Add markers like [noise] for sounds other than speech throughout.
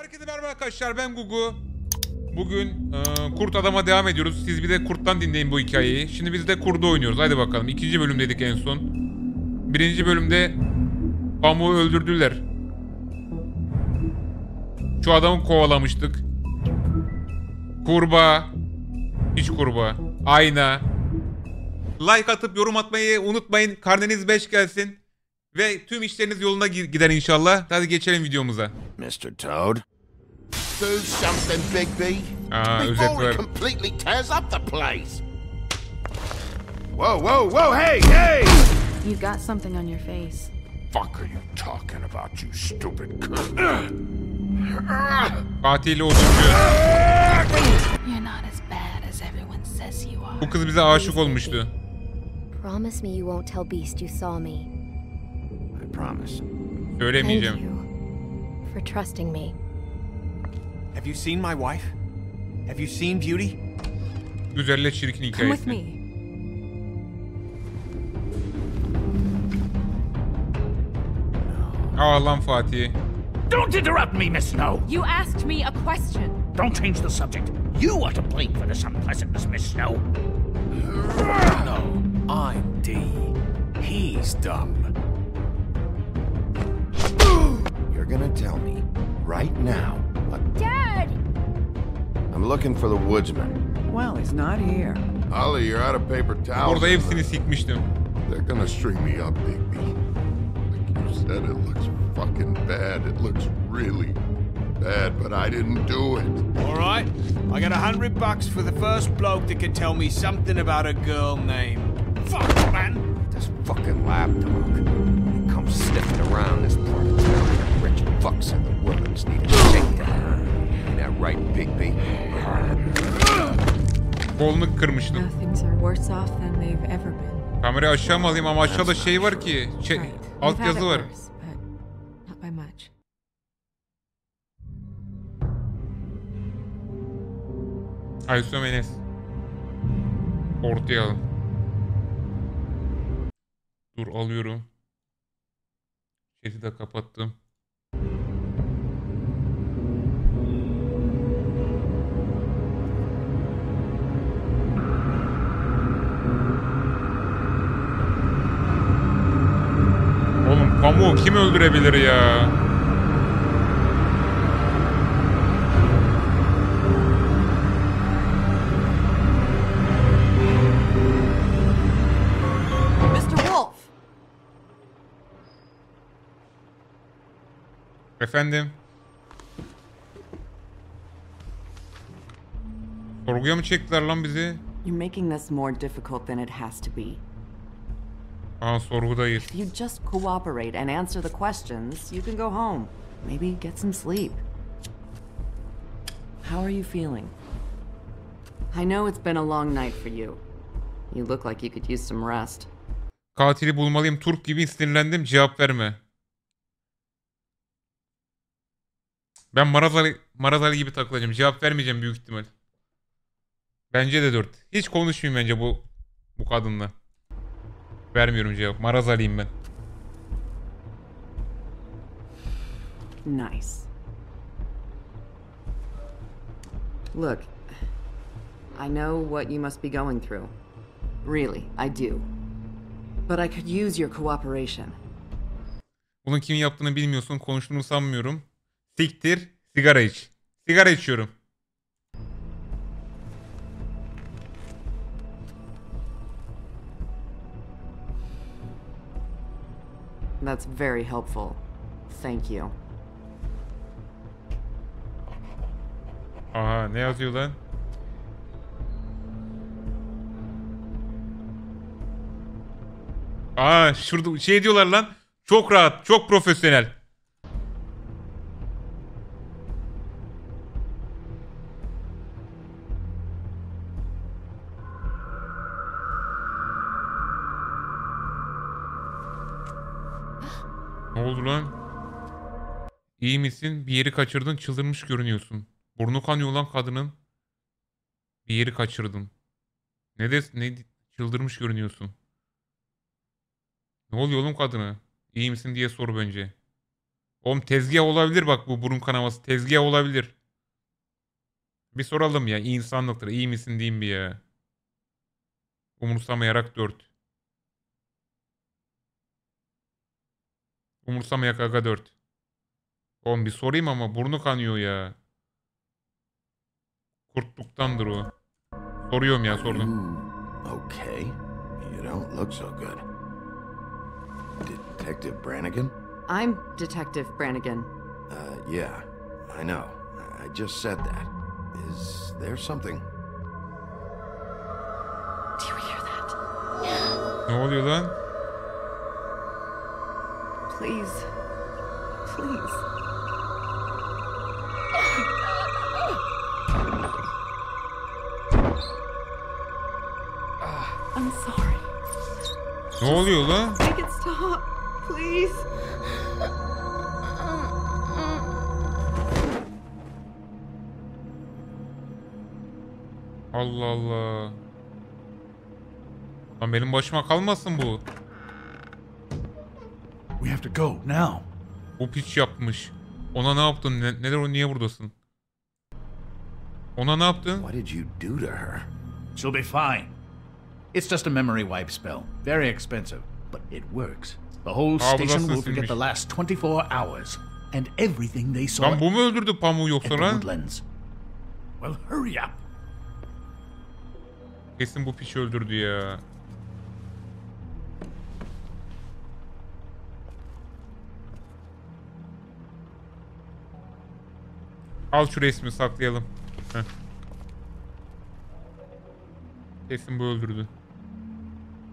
Herkese merhaba arkadaşlar ben Gugu. Bugün e, Kurt Adam'a devam ediyoruz. Siz bir de Kurt'tan dinleyin bu hikayeyi. Şimdi biz de Kurt'u oynuyoruz. Hadi bakalım. İkinci bölümdeydik en son. Birinci bölümde Pamuk'u öldürdüler. Şu adamı kovalamıştık. Kurbağa. Hiç kurbağa. Ayna. Like atıp yorum atmayı unutmayın. Karneniz 5 gelsin. Ve tüm işleriniz yoluna gi- gider inşallah. Hadi geçelim videomuza. Mr. Toad. Do something, Big B. Aa, özet before ver. it completely tears up the place. Whoa, whoa, whoa, hey, hey! You've got something on your face. Fuck are you talking about, you stupid cunt? Fatih'le oduncu. You're not as bad as everyone says you are. Bu kız bize aşık olmuştu. Promise me you won't tell Beast you saw me. I promise. Thank Söylemeyeceğim. you for trusting me. Have you seen my wife? Have you seen Beauty? Güzelle çirkin Come with hikayesi. me. Aa lan Fatih. Don't interrupt me, Miss Snow. You asked me a question. Don't change the subject. You are to blame for this unpleasantness, Miss Snow. No, I'm D. He's dumb. You're gonna tell me right now what. Dad! I'm looking for the woodsman. Well, he's not here. Ollie, you're out of paper towels. Orada hepsini sikmiştim. They're gonna string me up, Big B. Like you said, it looks fucking bad. It looks really bad, but I didn't do it. All right, I got a hundred bucks for the first bloke that can tell me something about a girl name. Fuck, man. This fucking lapdog. He comes sniffing around this part of town. The rich fucks in the woodlands need a shakedown. Right, Bigby? Kolunu kırmıştım. Things are worse off than they've ever been. Kamerayı aşağı mı alayım ama aşağıda şey var ki. Şey, Right. alt yazı var. worse, but not by much. Aysu Menes. Ortaya alın. Dur alıyorum. Chat'i de kapattım. Pamuğu kim öldürebilir ya? Mr. Wolf! Efendim? Sorguya mı çektiler lan bizi? You're making this more difficult than it has to be. Aa sorgudayız. If you just cooperate and answer the questions, you can go home. Maybe get some sleep. How are you feeling? I know it's been a long night for you. You look like you could use some rest. Katili bulmalıyım Turp gibi sinirlendim cevap verme. Ben Marazali, Marazali gibi takılacağım. Cevap vermeyeceğim büyük ihtimal. Bence de 4. Hiç konuşmayayım bence bu bu kadınla. Vermiyorum cevap. Marazali'yim ben. Nice. Look, I know what you must be going through. Really, I do. But I could use your cooperation. Bunun kim yaptığını bilmiyorsun. Konuştuğunu sanmıyorum. Siktir. Sigara iç. Sigara içiyorum. That's very helpful. Thank you. Aha ne yazıyor lan? Aa şurada şey diyorlar lan. Çok rahat, çok profesyonel. Ne oldu lan? İyi misin? Bir yeri kaçırdın, çıldırmış görünüyorsun. Burnu kanıyor lan kadının. Bir yeri kaçırdın. Ne de ne çıldırmış görünüyorsun. Ne oluyor oğlum kadına? İyi misin diye sor bence. Oğlum tezgah olabilir bak bu burun kanaması. Tezgah olabilir. Bir soralım ya. insanlıktır. İyi misin diyeyim bir ya. Umursamayarak 4. Umursamayak aga 4. Oğlum bir sorayım ama burnu kanıyor ya. Kurtluktandır o. Soruyorum ya sordum. You okay? You don't look so good. Detective Brannigan? I'm Detective Brannigan. Uh, yeah, I know. I just said that. Is there something? Do you hear that? Ne oluyor lan? Please. Please. I'm sorry. Ne oluyor lan? Make it stop. Please. Allah Allah. Lan benim başıma kalmasın bu. We have to go now. Bu piç yapmış. Ona ne yaptın? Ne, neden o niye buradasın? Ona ne yaptın? What did you do to her? She'll be fine. It's just a memory wipe spell. Very expensive, but it works. The whole station will forget the last 24 hours and everything they saw Lan bu mu öldürdü pamuğu yoksa lan? woodlands. Well, hurry up. Kesin bu piçi öldürdü ya. Al şu resmi saklayalım. Heh. Kesin bu öldürdü.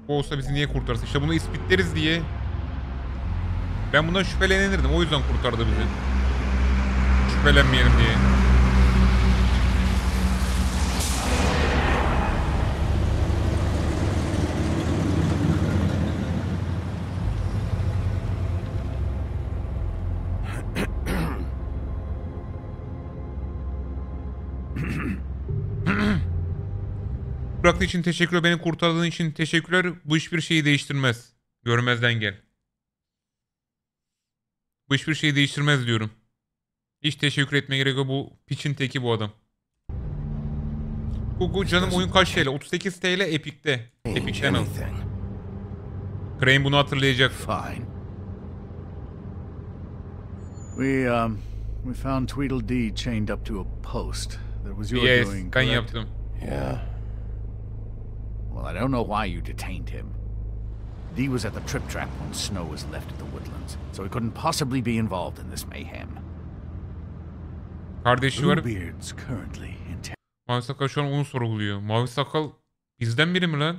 Bu olsa bizi niye kurtarsın? İşte bunu ispitleriz diye. Ben bundan şüphelenirdim. O yüzden kurtardı bizi. Şüphelenmeyelim diye. Bıraktığı için teşekkürler. Beni kurtardığın için teşekkürler. Bu hiçbir şeyi değiştirmez. Görmezden gel. Bu hiçbir şeyi değiştirmez diyorum. Hiç teşekkür etmeye gerek yok. Bu piçin teki bu adam. Gugu canım oyun kaç TL? 38 TL Epic'te. Epic'ten al. Crane bunu hatırlayacak. Fine. We, um, we found Tweedledee chained up to a post. That was your Yes, doing, ben correct? yaptım. Yeah. Well, I don't know why you detained him. Dee was at the trip trap when Snow was left at the woodlands, so he couldn't possibly be involved in this mayhem. Kardeşi var. Bluebeard's currently in. Mavi Sakal şu an onu sorguluyor. Mavi Sakal bizden biri mi lan?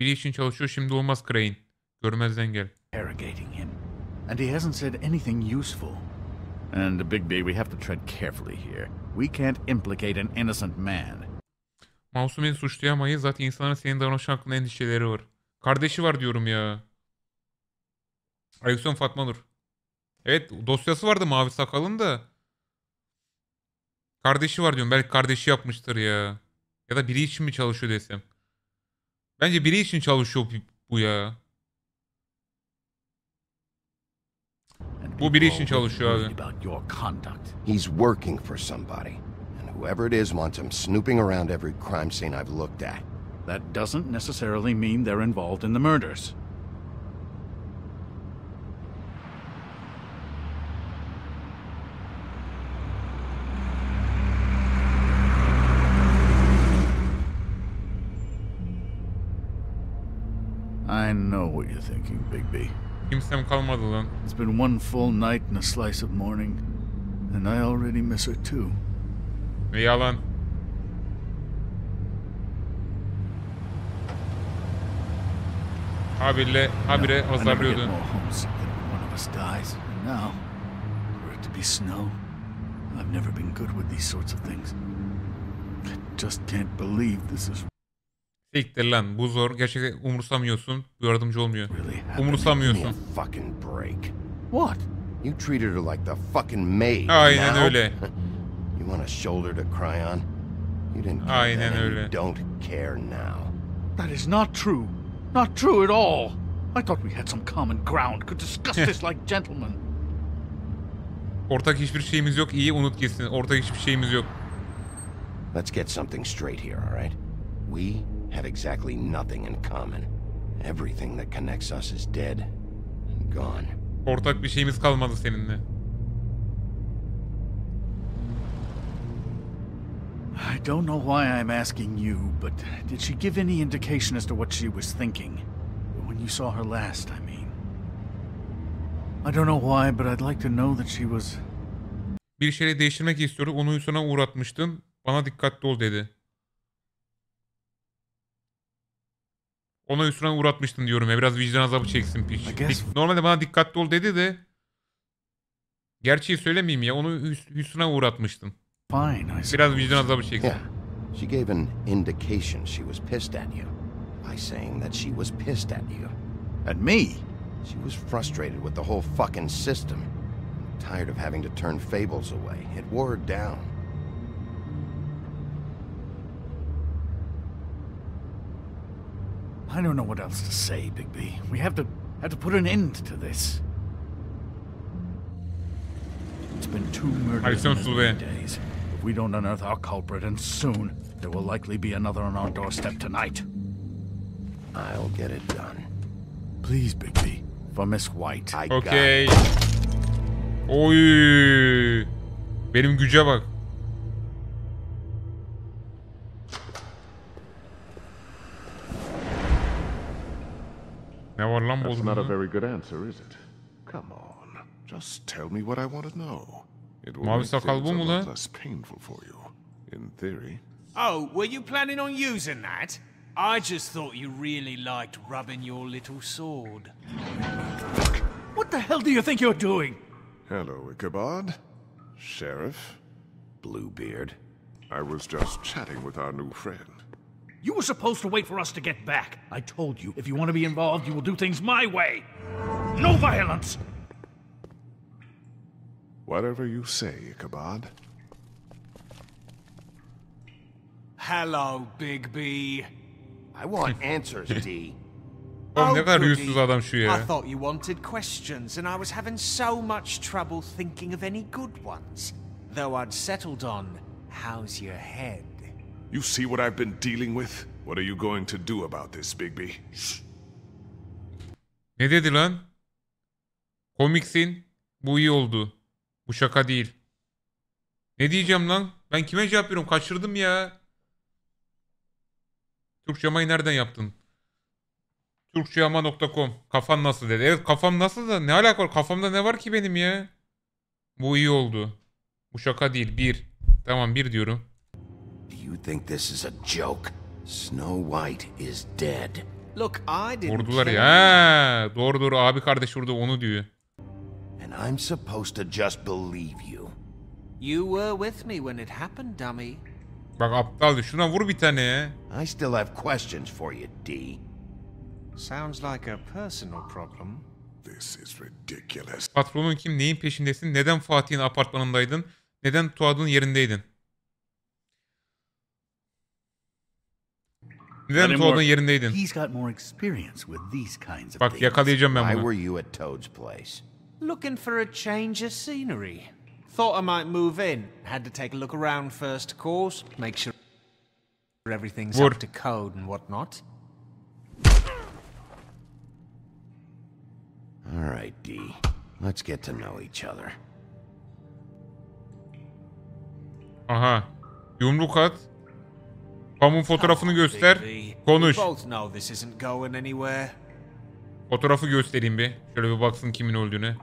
Biri için çalışıyor şimdi olmaz Crane. Görmezden gel. interrogating him, and he hasn't said anything useful. And Bigby, we have to tread carefully here. We can't implicate an innocent man. Masumi'yi suçlayamayız. Zaten insanların senin davranışın hakkında endişeleri var. Kardeşi var diyorum ya. Aleyküm Fatma Nur. Evet dosyası vardı Mavi Sakal'ın da. Kardeşi var diyorum. Belki kardeşi yapmıştır ya. Ya da biri için mi çalışıyor desem. Bence biri için çalışıyor bu- ya. Bu biri için çalışıyor abi. He's working for somebody. And whoever it is wants him snooping around every crime scene I've looked at. That doesn't necessarily mean they're involved in the murders. I know what you're thinking, Bigby. Kimsem kalmadı lan. It's been one full night and a slice of morning, and I already miss her too. Ve yalan. Habire, habire I never get azarlıyordu. more homesick than when one of us dies. And now, for it to be snow, I've never been good with these sorts of things. I just can't believe this is Siktir lan bu zor. Gerçekten umursamıyorsun. Yardımcı olmuyor. Umursamıyorsun. fucking break. What? You treated her like the fucking maid. Aynen Now, öyle. [laughs] You want a shoulder to cry on? You didn't care Aynen then öyle. you don't care now. That is not true. Not true at all. I thought we had some common ground, could discuss this like gentlemen. Ortak hiçbir şeyimiz yok. İyi unut gitsin. Ortak hiçbir şeyimiz yok. Let's get something straight here, all right? We have exactly nothing in common. Everything that connects us is dead and gone. Ortak bir şeyimiz kalmadı seninle. I don't know why I'm asking you, but did she give any indication as to what she was thinking? When you saw her last, I mean. I don't know why, but I'd like to know that she was. Bir şeyleri değiştirmek istiyordu. Onu hüsrana uğratmıştın. Bana dikkatli ol dedi. Ona hüsrana uğratmıştın diyorum ya. Biraz vicdan azabı çeksin piç. Guess- Normalde bana dikkatli ol dedi de. Gerçeği söylemeyeyim ya. Onu hüs- hüsrana uğratmıştın. Fine, I. Biraz vicdan azabı çeksin. Yeah. She gave an indication she was pissed at you by saying that she was pissed at you. At me? She was frustrated with the whole fucking system. Tired of having to turn Fables away. It wore her down. I don't know what else to say, Bigby. We have to have to put an end to this. It's been two murders in Alexander as Sylvain. many days. If we don't unearth our culprit, and soon, there will likely be another on our doorstep tonight. I'll get it done. Please, Bigby, for Miss White. I got Okey. it. Oy. Benim güce bak. Ne var lan That's not a very good answer, is it? Come on. Just tell me what I want to know. It will Mavi make sakal bu a mu lot lan? less painful for you. In theory. Oh, were you planning on using that? I just thought you really liked rubbing your little sword. What the hell do you think you're doing? Hello, Ichabod. Sheriff. Bluebeard. I was just chatting with our new friend. You were supposed to wait for us to get back. I told you, if you want to be involved, you will do things my way. No violence! Whatever you say, Ichabod. Hello, Big B. I want [laughs] answers, D. Oğlum ne kadar yüzsüz adam şu I thought you wanted questions, and I was having so much trouble thinking of any good ones. Though I'd settled on, how's your head? You see what I've been dealing with? What are you going to do about this, Bigby? Ne dedi lan? Komiksin. Bu iyi oldu. Bu şaka değil. Ne diyeceğim lan? Ben kime cevap veriyorum? Kaçırdım ya. Türkçemayı nereden yaptın? Türkçeyama.com Kafan nasıl dedi. Evet kafam nasıl da ne alaka var? Kafamda ne var ki benim ya? Bu iyi oldu. Bu şaka değil. Bir. Tamam bir diyorum. Do you think this is a joke? Snow White is dead. Look, I didn't. Vurdular ya. Ha, doğru doğru abi kardeş vurdu onu diyor. I'm supposed to just believe you. You were with me when it happened, dummy. Bak aptal şuna vur bir tane. I still have questions for you, D. Sounds like a personal problem. This is ridiculous. Patronun kim? Neyin peşindesin? Neden Fatih'in apartmanındaydın? Neden Tuad'ın yerindeydin? Neden Tuad'ın yerindeydin? He's got more experience with these kinds of Bak things. yakalayacağım ben Why bunu. were you at Toad's place? Looking for a change of scenery. Thought I might move in. Had to take a look around first, of course. Make sure everything's Vur. up to code and whatnot. All right, D. Let's get to know each other. Aha. Yumruk at. Pamun fotoğrafını göster. Konuş. Both know this isn't going anywhere. Fotoğrafı göstereyim bir. Şöyle bir baksın kimin öldüğüne.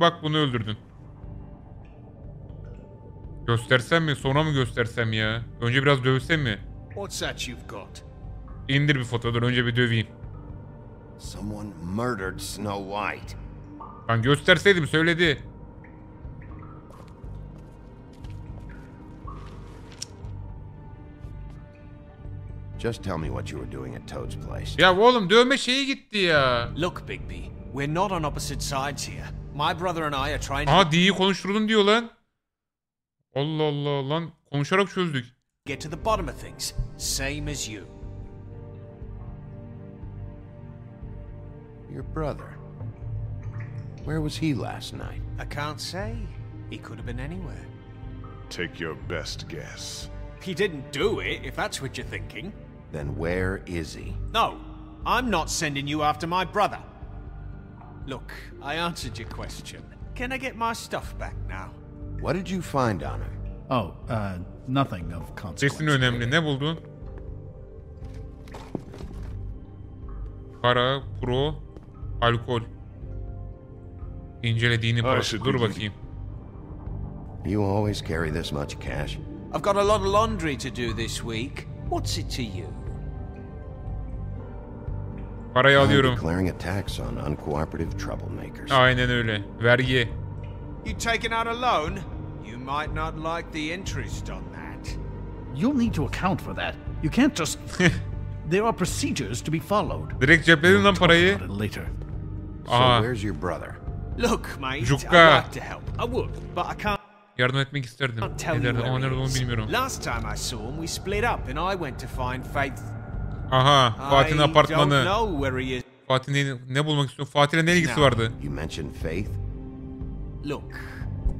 Bak bunu öldürdün. Göstersem mi? Sonra mı göstersem ya? Önce biraz dövsem mi? İndir bir fotoğrafı. Önce bir döveyim. Someone murdered Snow White. Ben gösterseydim söyledi. Just tell me what you were doing at Toad's place. Ya oğlum dövme şeyi gitti ya. Look, Big B, we're not on opposite sides here. My brother and I are trying to Aha D'yi konuşturdun diyor lan. Allah Allah lan. Konuşarak çözdük. get to the bottom of things, same as you. Your brother. Where was he last night? I can't say. He could have been anywhere. Take your best guess. He didn't do it, if that's what you're thinking. Then where is he? No, I'm not sending you after my brother. Look, I answered your question. Can I get my stuff back now? What did you find on him? Oh, uh, nothing of consequence. Sesin önemli. Ne buldun? Para, pro, alkol. İncelediğini Ay, parası. Dur bakayım. You always carry this much cash? I've got a lot of laundry to do this week. What's it to you? Parayı alıyorum. declaring a tax on uncooperative troublemakers. Aynen öyle. Vergi. You taking out a loan? You might not like the interest on that. You'll need to account for that. You can't just. [laughs] there are procedures to be followed. Direkt cepledin lan parayı. later. So Aha. where's your brother? Look, mate. I'd like to help. I would, but I can't Yardım etmek isterdim. tell you Ederdim ama where nerede olduğunu bilmiyorum. Last time I saw him, we split up and I went to find Faith. Aha. Fatih'in I don't apartmanı. know where he is. Fatih ne, ne bulmak istiyor? Fatih'le ne ilgisi vardı? You mentioned Faith? Look,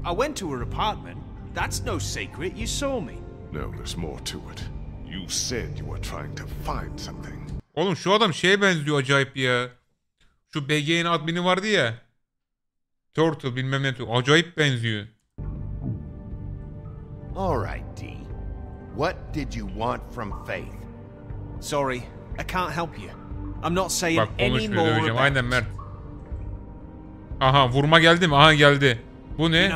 I went to her apartment. That's no secret. You saw me. No, there's more to it. You said you were trying to find something. Oğlum şu adam şeye benziyor acayip ya. Şu BG'nin admini vardı ya. Turtle bilmem ne. Acayip benziyor. All right, D. What did you want from Faith? Sorry, I can't help you. I'm not saying Bak any more döveceğim. Aynen. Mert. Aha vurma geldi mi? Aha geldi. Bu ne?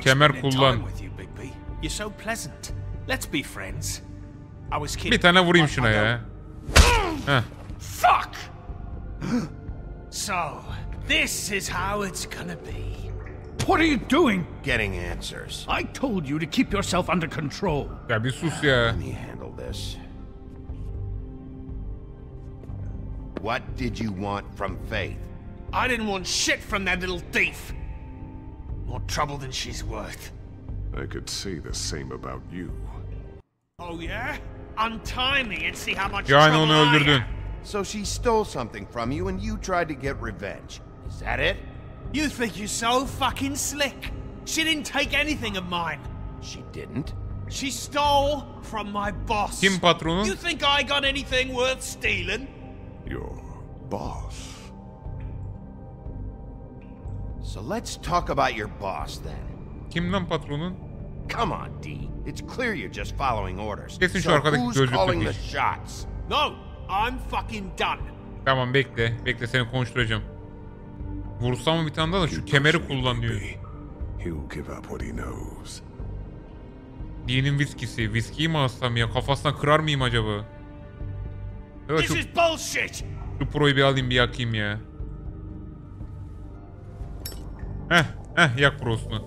Kemer kullan. Bir tane vurayım şuna ya. Heh. Fuck! so, this is how it's gonna be. What are you doing? Getting answers. I told you to keep yourself under control. Ya bir sus ya. Let me handle this. What did you want from Faith? I didn't want shit from that little thief. More trouble than she's worth. I could say the same about you. Oh yeah? Untie me and see how much Yani trouble onu I öldürdün. am. So she stole something from you and you tried to get revenge. Is that it? You think you're so fucking slick? She didn't take anything of mine. She didn't. She stole from my boss. Kim patronun? You think I got anything worth stealing? Your boss. So let's talk about your boss then. Kim lan patronun? Come on, D. It's clear you're just following orders. Kesin şu so arkadaki who's gözlüklü calling the kız. shots? No, I'm fucking done. Tamam bekle. Bekle seni konuşturacağım. Vursam mı bir tane daha da şu kemeri kullan diyor. He'll give up what he knows. Dinin viskisi. Viskiyi mi alsam ya? Kafasına kırar mıyım acaba? Da This şu, is bullshit. şu proyu bir alayım bir yakayım ya. Heh. Heh yak prosunu.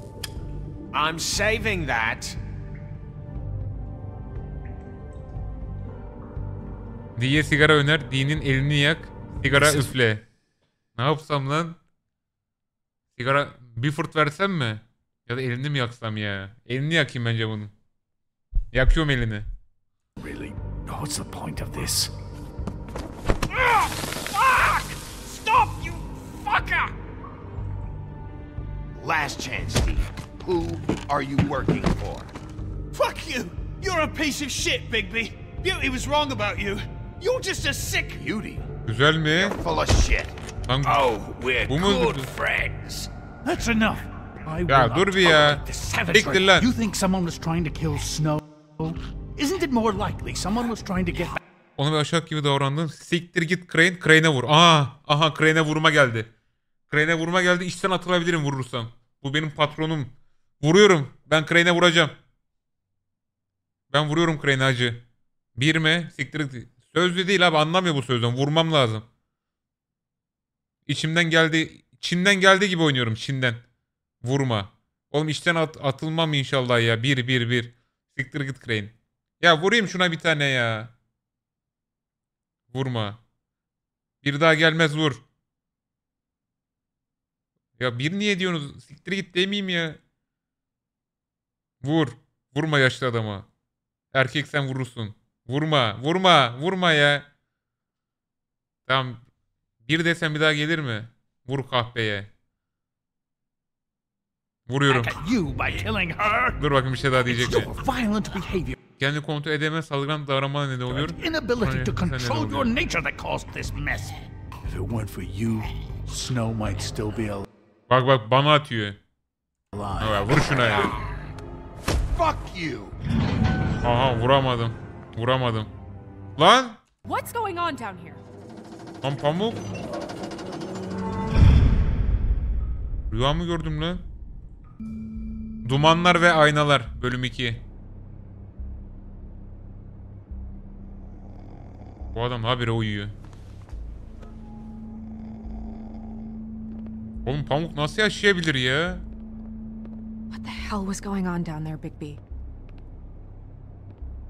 I'm saving that. Diye sigara öner. Dinin elini yak. Sigara üfle. Ne yapsam lan? Sigara bir fırt versem mi? Ya da elini mi yaksam ya? Elini yakayım bence bunun. Yakıyorum elini. Really? What's the point of this? Fucker! Last chance, Steve. Who are you working for? Fuck you! You're a piece of shit, Bigby. Beauty was wrong about you. You're just a sick. Beauty. Güzel mi? Full of shit. Lan, Oh, we're Bu mu good friends. That's enough. I will Ya dur bir ya. Siktir lan. You think someone was trying to kill Snow? Isn't it more likely someone was trying to get? Ona bir aşağı gibi davrandın. Siktir git Crane. Crane'e vur. Aha. Aha Crane'e vurma geldi. Crane'e vurma geldi. İşten atılabilirim vurursam. Bu benim patronum. Vuruyorum. Ben Crane'e vuracağım. Ben vuruyorum Crane'e acı. Bir mi? Siktir. Sözlü değil abi anlamıyor bu sözden. Vurmam lazım. İçimden geldi. Çin'den geldi gibi oynuyorum Çin'den. Vurma. Oğlum işten at- atılmam inşallah ya. Bir bir bir. Siktir git Crane. Ya vurayım şuna bir tane ya. Vurma. Bir daha gelmez vur. Ya bir niye diyorsunuz? Siktir git demeyeyim ya. Vur. Vurma yaşlı adama. Erkek sen vurursun. Vurma. Vurma. Vurma ya. Tamam. Bir desem bir daha gelir mi? Vur kahpeye. Vuruyorum. Dur bakayım bir şey daha diyecek mi? Kendini kontrol edemez saldırgan davranma neden oluyor. inability to control your nature that caused this mess. If it weren't for you, Snow might still be alive. Bak bak bana atıyor. Ha, vur şuna ya. Fuck you! Aha vuramadım. Vuramadım. Lan! What's going on down here? Lan pamuk. Rüya mı gördüm lan? Dumanlar ve Aynalar bölüm 2. Bu adam habire uyuyor. Oğlum pamuk nasıl yaşayabilir ya? What the hell was going on down there, Bigby?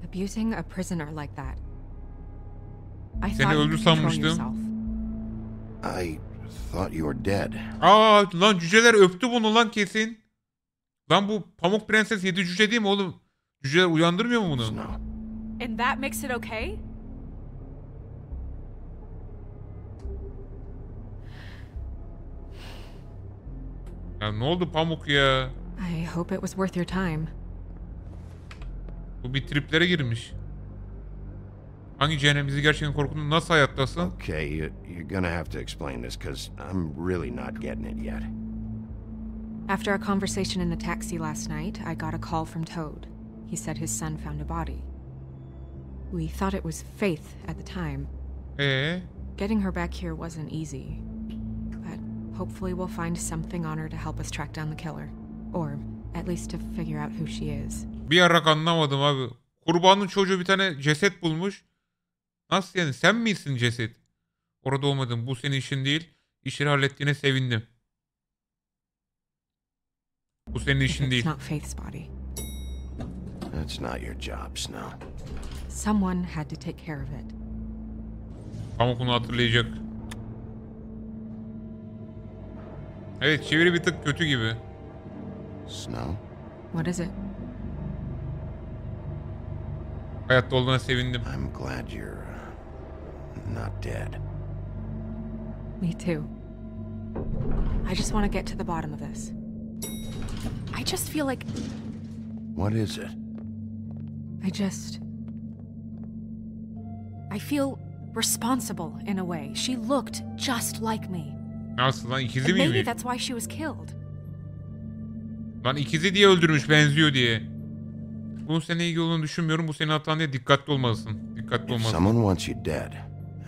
Abusing a prisoner like that. I Seni öldü sanmıştım. yourself. I thought you were dead. Aa lan cüceler öptü bunu lan kesin. Lan bu Pamuk Prenses yedi cüce değil mi oğlum? Cüceler uyandırmıyor mu bunu? And that makes it okay? Ya ne oldu Pamuk ya? I hope it was worth your time. Bu bir triplere girmiş. Hangi cehennem bizi gerçekten korkuttu? Nasıl hayattasın? Okay, you, you're gonna have to explain this, because I'm really not getting it yet. After our conversation in the taxi last night, I got a call from Toad. He said his son found a body. We thought it was Faith at the time. Ee, Getting her back here wasn't easy. Hopefully we'll find something on her to help us track down the killer. Or at least to figure out who she is. bir arak anlamadım abi. Kurbanın çocuğu bir tane ceset bulmuş. Nasıl yani sen misin ceset? Orada olmadım. Bu senin işin değil. İşleri hallettiğine sevindim. Bu senin işin it's değil. not Faith's body. That's not your job, Snow. Someone had to take care of it. Pamuk bunu hatırlayacak. Evet çeviri bir tık kötü gibi. Snow? What is it? Hayatta olduğuna sevindim. I'm glad you're uh, not dead. Me too. I just want to get to the bottom of this. I just feel like What is it? I just. I feel responsible in a way. She looked just like me. Nasıl lan ikizi And maybe that's why she was killed. Lan ikizi diye öldürmüş benziyor diye. Bunun seninle ilgili olduğunu düşünmüyorum. Bu senin hatan diye dikkatli olmalısın. Dikkatli If olmalısın. someone wants you dead,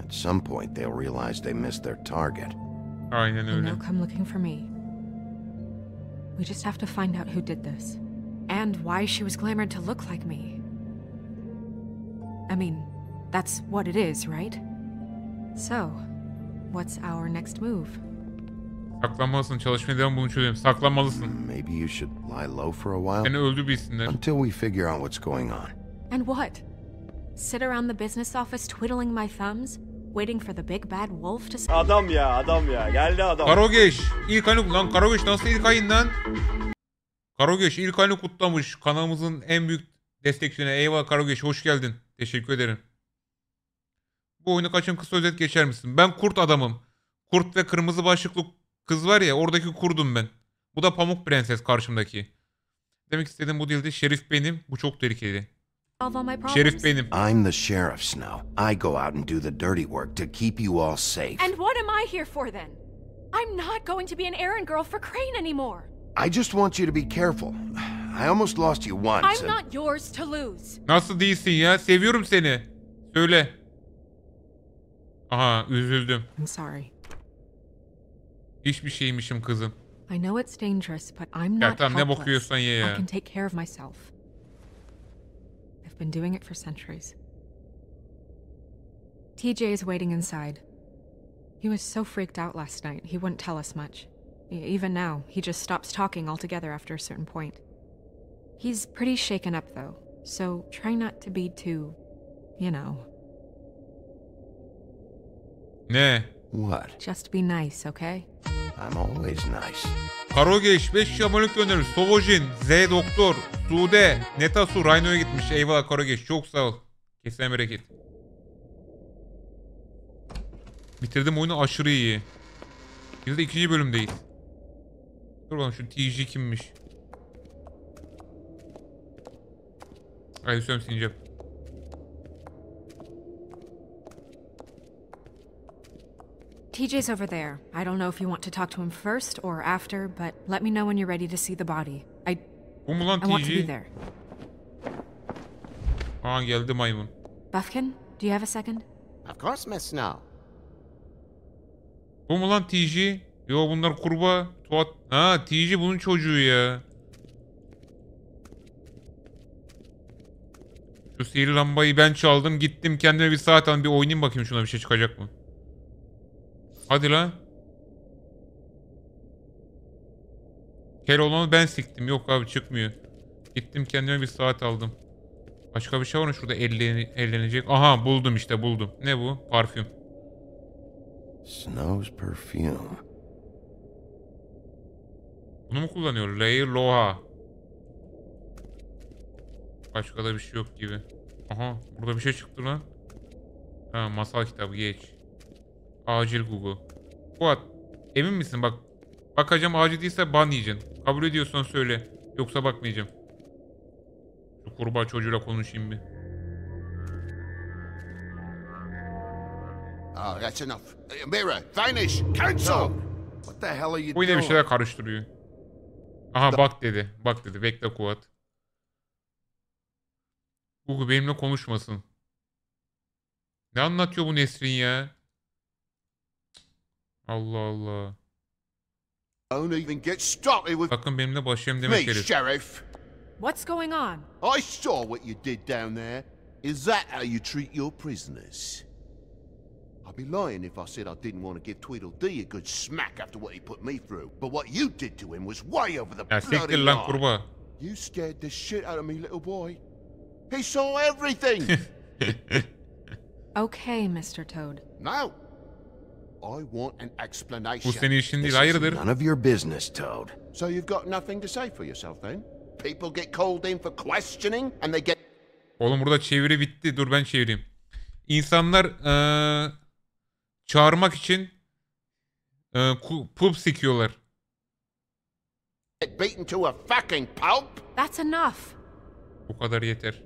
at some point they'll realize they missed their target. Aynen And öyle. they'll come looking for me. We just have to find out who did this. And why she was glamored to look like me. I mean, that's what it is, right? So, what's our next move? Saklanmalısın. Çalışmaya devam bunu çözüyorum. Saklanmalısın. Maybe you should lie low for a while Seni öldü bilsinler. until we figure out what's going on. And what? Sit around the business office twiddling my thumbs, waiting for the big bad wolf to. Adam ya adam ya geldi adam. Karogeş. İlk ayını lan Karogeş nasıl ilk ayın lan? Karogeş ilk ayını kutlamış. Kanalımızın en büyük destekçilerine. Eyvallah Karogeş hoş geldin. Teşekkür ederim. Bu oyunu kaçın kısa özet geçer misin? Ben kurt adamım. Kurt ve kırmızı başlıklı kız var ya oradaki kurdum ben. Bu da Pamuk Prenses karşımdaki. Demek istediğim bu değildi. Şerif benim. Bu çok tehlikeli. Şerif benim. I'm the sheriff, Snow. I go out and do the dirty work to keep you all safe. And what am I here for then? I'm not going to be an errand girl for Crane anymore. I just want you to be careful. I almost lost you once. I'm and- not yours to lose. Nasıl değilsin ya? Seviyorum seni. Söyle. Aha üzüldüm. I'm sorry. Hiçbir şeymişim kızım. I know it's dangerous, but I'm Ya not tamam, ne ye ya. I can take care of myself. I've been doing it for centuries. TJ is waiting inside. He was so freaked out last night, he wouldn't tell us much. Even now, he just stops talking altogether after a certain point. He's pretty shaken up, though, so try not to be too, you know, Ne? What? just be nice, okay? I'm always nice. Karogeş 5 abonelik gönderir. Sovojin, Z Doktor, Sude, Netasu, Rhino'ya gitmiş. Eyvallah Karogeş. Çok sağ ol. Kesene bereket. Bitirdim oyunu aşırı iyi. Biz de ikinci bölümdeyiz. Dur bakalım şu TJ kimmiş? Haydi söyleyeyim Sincap. TJ's over there. I don't know if you want to talk to him first or after, but let me know when you're ready to see the body. I Bu mu lan I want to be TJ? there. Aa geldi maymun. Buffkin, do you have a second? Of course, Miss Snow. Bu mu lan TJ? Yo bunlar kurbağa. Tuat. Ha TJ bunun çocuğu ya. Şu sihirli lambayı ben çaldım. Gittim kendime bir saat aldım. Bir oynayayım bakayım şuna bir şey çıkacak mı? Hadi lan. Keloğlan'ı ben siktim. Yok abi çıkmıyor. Gittim kendime bir saat aldım. Başka bir şey var mı şurada ellen ellenecek? Aha buldum işte buldum. Ne bu? Parfüm. Snow's perfume. Bunu mu kullanıyor? Layer Loha. Başka da bir şey yok gibi. Aha burada bir şey çıktı lan. Ha masal kitabı geç. Acil Google. Fuat emin misin bak. Bakacağım acil değilse ban yiyeceksin. Kabul ediyorsan söyle. Yoksa bakmayacağım. Şu kurbağa çocuğuyla konuşayım bir. Oh, that's enough. Mira, vanish! Cancel! What the hell are you Bu yine bir şeyler karıştırıyor. Aha bak dedi. Bak dedi. Bekle Kuat. Google benimle konuşmasın. Ne anlatıyor bu Nesrin ya? Allah Allah. Don't even get started with Sakın benimle başlayayım me, demek herif. Sheriff. What's going on? I saw what you did down there. Is that how you treat your prisoners? I'd be lying if I said I didn't want to give Tweedledee a good smack after what he put me through. But what you did to him was way over the Ya bloody lan line. kurbağa. You scared the shit out of me, little boy. He saw everything. [laughs] Okay, Mr. Toad. now, I want an explanation. Bu senin işin değil This is hayırdır? none of your business, Toad. So you've got nothing to say for yourself then? People get called in for questioning and they get Oğlum burada çeviri bitti. Dur ben çevireyim. İnsanlar eee, çağırmak için eee, ku- pulp sikiyorlar. beaten to a fucking pulp? That's enough. Bu kadar yeter.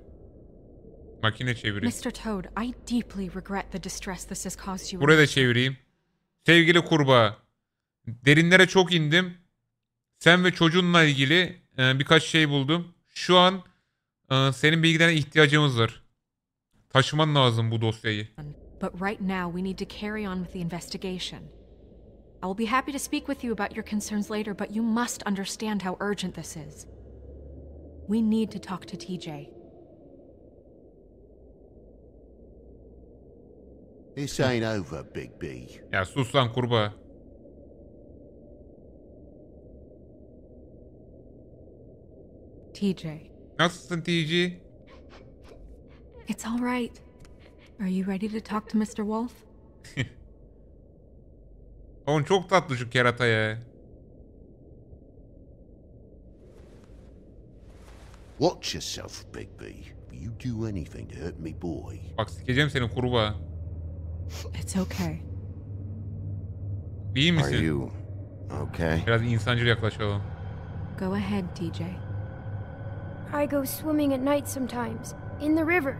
Makine çeviri. Mr. Toad, I deeply regret the distress this has caused you. Buraya da çevireyim. Sevgili kurbağa. Derinlere çok indim. Sen ve çocuğunla ilgili e, birkaç şey buldum. Şu an e, senin bilgilerine ihtiyacımız var. Taşıman lazım bu dosyayı. But right now, we need to carry on with the investigation. I will be happy to speak with you about your concerns later, but you must understand how urgent this is. We need to talk to TJ. This ain't over, Big B. Ya sus lan kurbağa. TJ. Nasılsın TG? It's all right. Are you ready to talk to Mr. Wolf? [laughs] Oğlum çok tatlı şu kerata ya. Watch yourself, Big B. You do anything to hurt me, boy. Bak sikeceğim seni kurbağa. It's okay. İyi Are misin? you okay? Biraz insancıl yaklaşalım. Go ahead, TJ. I go swimming at night sometimes, in the river.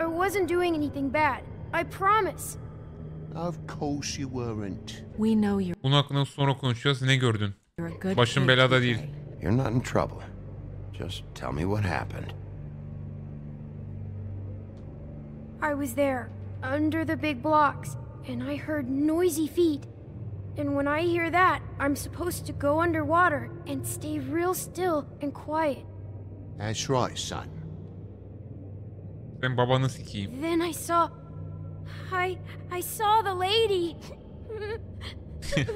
I wasn't doing anything bad. I promise. Of course you weren't. We know you're Bunun hakkında sonra konuşacağız. Ne gördün? you're a good Başın kid, belada TJ. değil. You're not in trouble. Just tell me what happened. I was there, under the big blocks, and I heard noisy feet. And when I hear that, I'm supposed to go underwater and stay real still and quiet. That's right, son. Ben babanı sikeyim. Then I saw. I. I saw the lady. [laughs]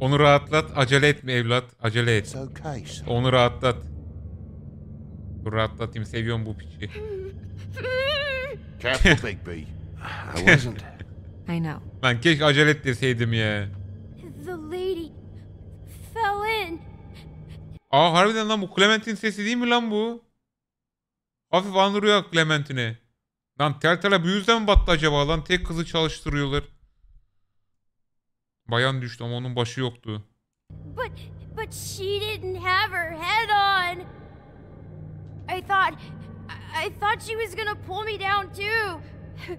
Onu rahatlat. Acele etme evlat. Acele et. It's okay, son. Onu rahatlat. Dur rahatlatayım. Seviyorum bu piçi. [laughs] Careful, Big B. I wasn't. I know. Lan keşke acele et deseydim ya. the lady fell in. Aa harbiden lan bu Clementine sesi değil mi lan bu? Hafif andırıyor Clementine'i. Lan Tertala bu yüzden mi battı acaba lan? Tek kızı çalıştırıyorlar. Bayan düştü ama onun başı yoktu. But but she didn't have her head on. I thought I I thought she was gonna pull me down too. [laughs]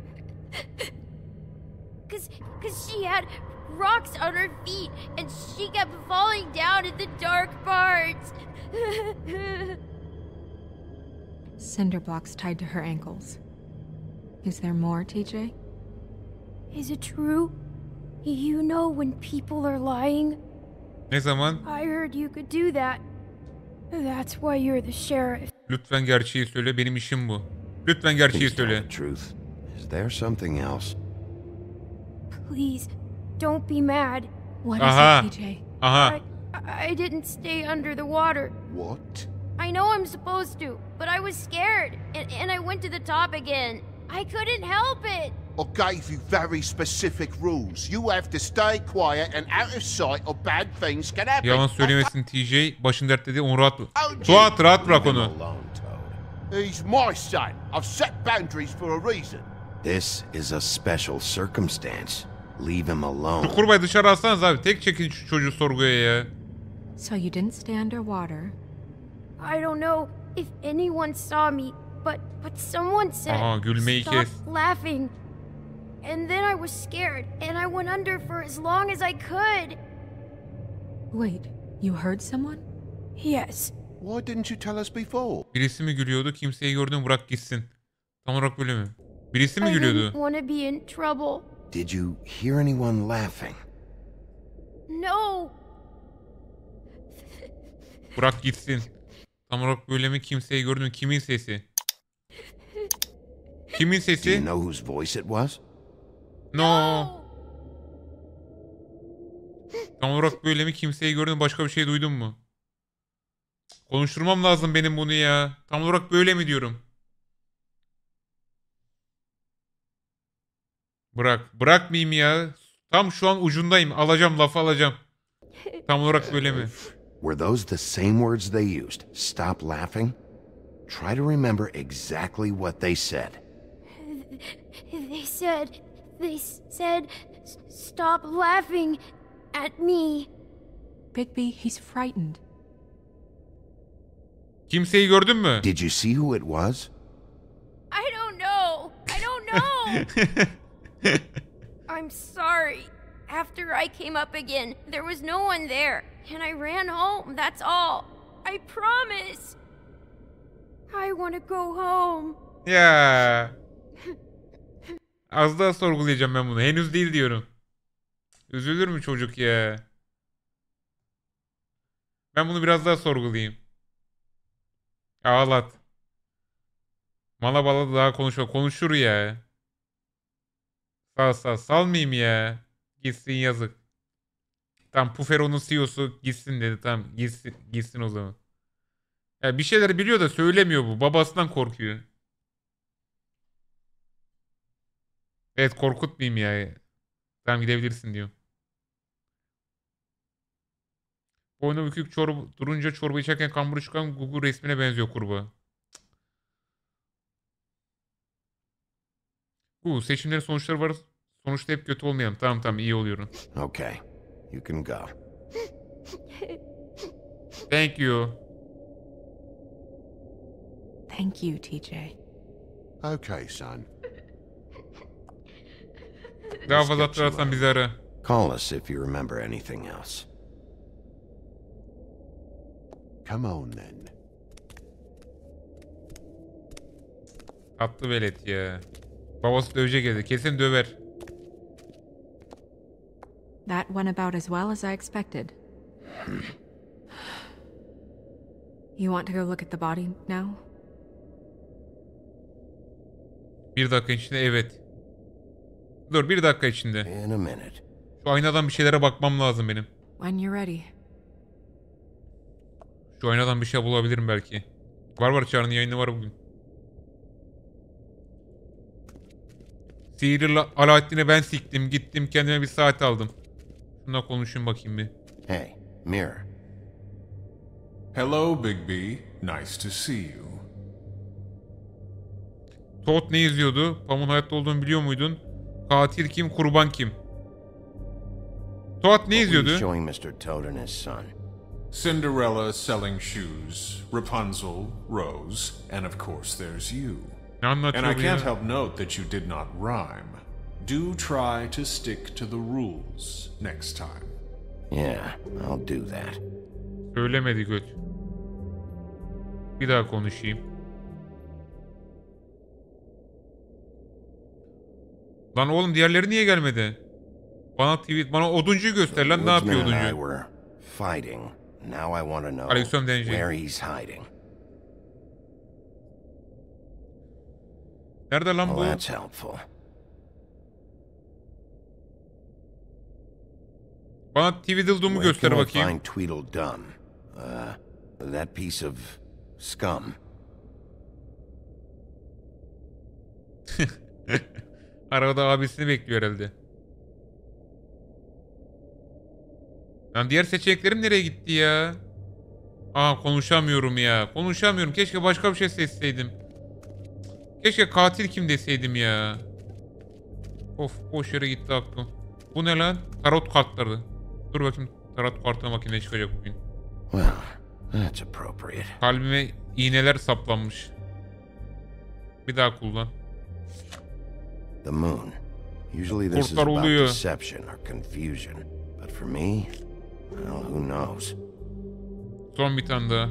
cause cause she had rocks on her feet and she kept falling down in the dark parts. [laughs] Cinder blocks tied to her ankles. Is there more, TJ? Is it true? You know when people are lying? Ne zaman? I heard you could do that. That's why you're the sheriff. Lütfen gerçeği söyle. Benim işim bu. Lütfen gerçeği Please tell söyle. the truth. Is there something else? Please, don't be mad. What is it, Aha. TJ? Aha. I, I didn't stay under the water. What? I know I'm supposed to, but I was scared, and, and I went to the top again. I couldn't help it. I gave you very specific rules. You have to stay quiet and out of sight or bad things can happen. Yalan söylemesin [laughs] TJ. Başın dertte değil. Onu rahat bırak. Suat rahat bırak onu. He's my son. I've set boundaries for a reason. This is a special circumstance. Leave him alone. Şu kurbayı dışarı alsanız abi. Tek çekin şu çocuğu sorguya ya. So you didn't stay underwater. I don't know if anyone saw me, but but someone said Aha, gülmeyi stop kes. laughing. And then I was scared, and I went under for as long as I could. Wait, you heard someone? Yes. Why didn't you tell us before? Birisi mi gülüyordu? Kimseyi gördün bırak gitsin. Tam olarak böyle mi? Birisi mi I didn't gülüyordu? want to be in trouble. Did you hear anyone laughing? No. Bırak gitsin. Tam olarak böyle mi? Kimseyi gördün? Kimin sesi? [laughs] Kimin Do you sesi? know whose voice it was? No. Tam olarak böyle mi? Kimseyi gördün? Başka bir şey duydun mu? Konuşturmam lazım benim bunu ya. Tam olarak böyle mi diyorum? Bırak. Bırakmayayım ya. Tam şu an ucundayım. Alacağım lafı alacağım. Tam olarak böyle mi? Were those the same words they used? Stop laughing? Try to remember exactly what they said. They said, they said, stop laughing at me. Bigby, he's frightened. Kimseyi gördün mü? Did you see who it was? I don't know. I don't know. [laughs] I'm sorry. After I came up again, there was no one there, and I ran home. That's all. I promise. I want to go home. Ya. [laughs] Az daha sorgulayacağım ben bunu. Henüz değil diyorum. Üzülür mü çocuk ya? Ben bunu biraz daha sorgulayayım. Ağlat. Mala bala daha konuşma. Konuşur ya. Sal sal. Salmayayım ya. Gitsin yazık. Tam Pufero'nun CEO'su gitsin dedi. Tamam gitsin, gitsin o zaman. Ya bir şeyler biliyor da söylemiyor bu. Babasından korkuyor. Evet korkutmayayım ya. Tamam gidebilirsin diyor. Boynu bükük çorba, durunca çorba içerken kamburu çıkan Gugu resmine benziyor kurbağa. Gugu seçimlerin sonuçları var. Sonuçta hep kötü olmayalım. Tamam tamam iyi oluyorum. Okay, you can go. Thank you. Thank you, TJ. Okay, son. [laughs] Daha fazla hatırlarsan bizi ara. Call us if you remember anything else. Come on then. Tatlı velet ya. Babası dövecek dedi. Kesin döver. That went about as well as I expected. you want to go look at the body now? Bir dakika içinde evet. Dur bir dakika içinde. Şu aynadan bir şeylere bakmam lazım benim. When you're ready. Şu aynadan bir şey bulabilirim belki. Var var Çağrı'nın yayını var bugün. Sihirli La- Alaaddin'e ben siktim. Gittim kendime bir saat aldım. Şuna konuşayım bakayım bir. Hey, Mirror. Hello, Big B. Nice to see you. Todd ne izliyordu? Pam'ın hayatta olduğunu biliyor muydun? Katil kim? Kurban kim? Suat ne izliyordu? Mr. Toad and his son? Cinderella selling shoes, Rapunzel, Rose, and of course there's you. Ne And I can't help note that you did not rhyme. Do try to stick to the rules next time. Yeah, I'll do that. Söylemedi göt. Bir daha konuşayım. Lan oğlum diğerleri niye gelmedi? Bana tweet, bana oduncuyu göster lan ne yapıyor oduncu? Aleyküm Denci. Nerede lan bu? Bana Tweedledum'u göster bakayım. Tweedledum? Uh, that piece of scum. [laughs] Arada abisini bekliyor herhalde. Lan diğer seçeneklerim nereye gitti ya? Aa konuşamıyorum ya. Konuşamıyorum. Keşke başka bir şey seçseydim. Keşke katil kim deseydim ya. Of boş yere gitti aklım. Bu ne lan? Tarot kartları. Dur bakayım tarot kartına makine çıkacak bugün. Well, that's appropriate. Kalbime iğneler saplanmış. Bir daha kullan. The moon. Usually this is about deception or confusion. But for me, well, who knows? Son bir tane daha.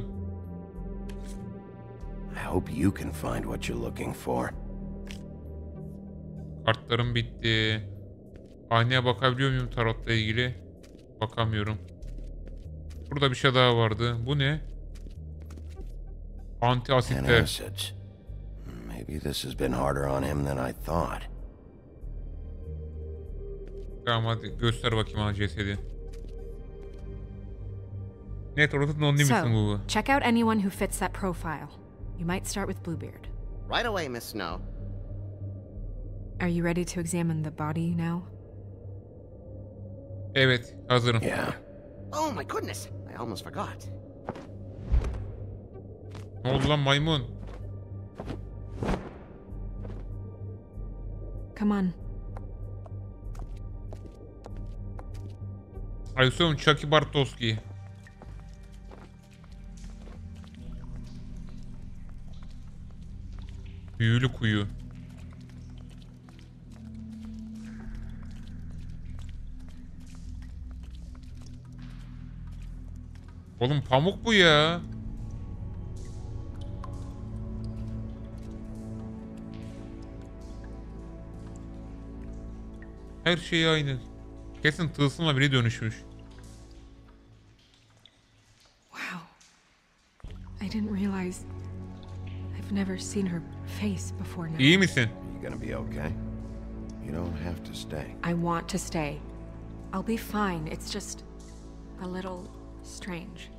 I hope you can find what you're looking for. Kartlarım bitti. Aynaya bakabiliyor muyum tarotla ilgili? Bakamıyorum. Burada bir şey daha vardı. Bu ne? Anti asitler. Maybe this has been harder on him than I thought. Tamam hadi göster bakayım bana cesedi. Ne tarotun onun değil misin So, bu? check out anyone who fits that profile. You might start with Bluebeard. Right away, Miss Snow. Are you ready to examine the body now? Evet hazırım. Yeah. Oh my goodness, I almost forgot. Ne oldu lan maymun? Come on. Aysun Chucky Bartoski. Büyülü kuyu. Oğlum pamuk bu ya. Her şey aynı. Kesin tılsımla biri dönüşmüş. Wow. I didn't realize I've never seen her face before now. İyi misin? You gonna be okay? You don't have to stay. I want to stay. I'll be fine. It's just a little strange.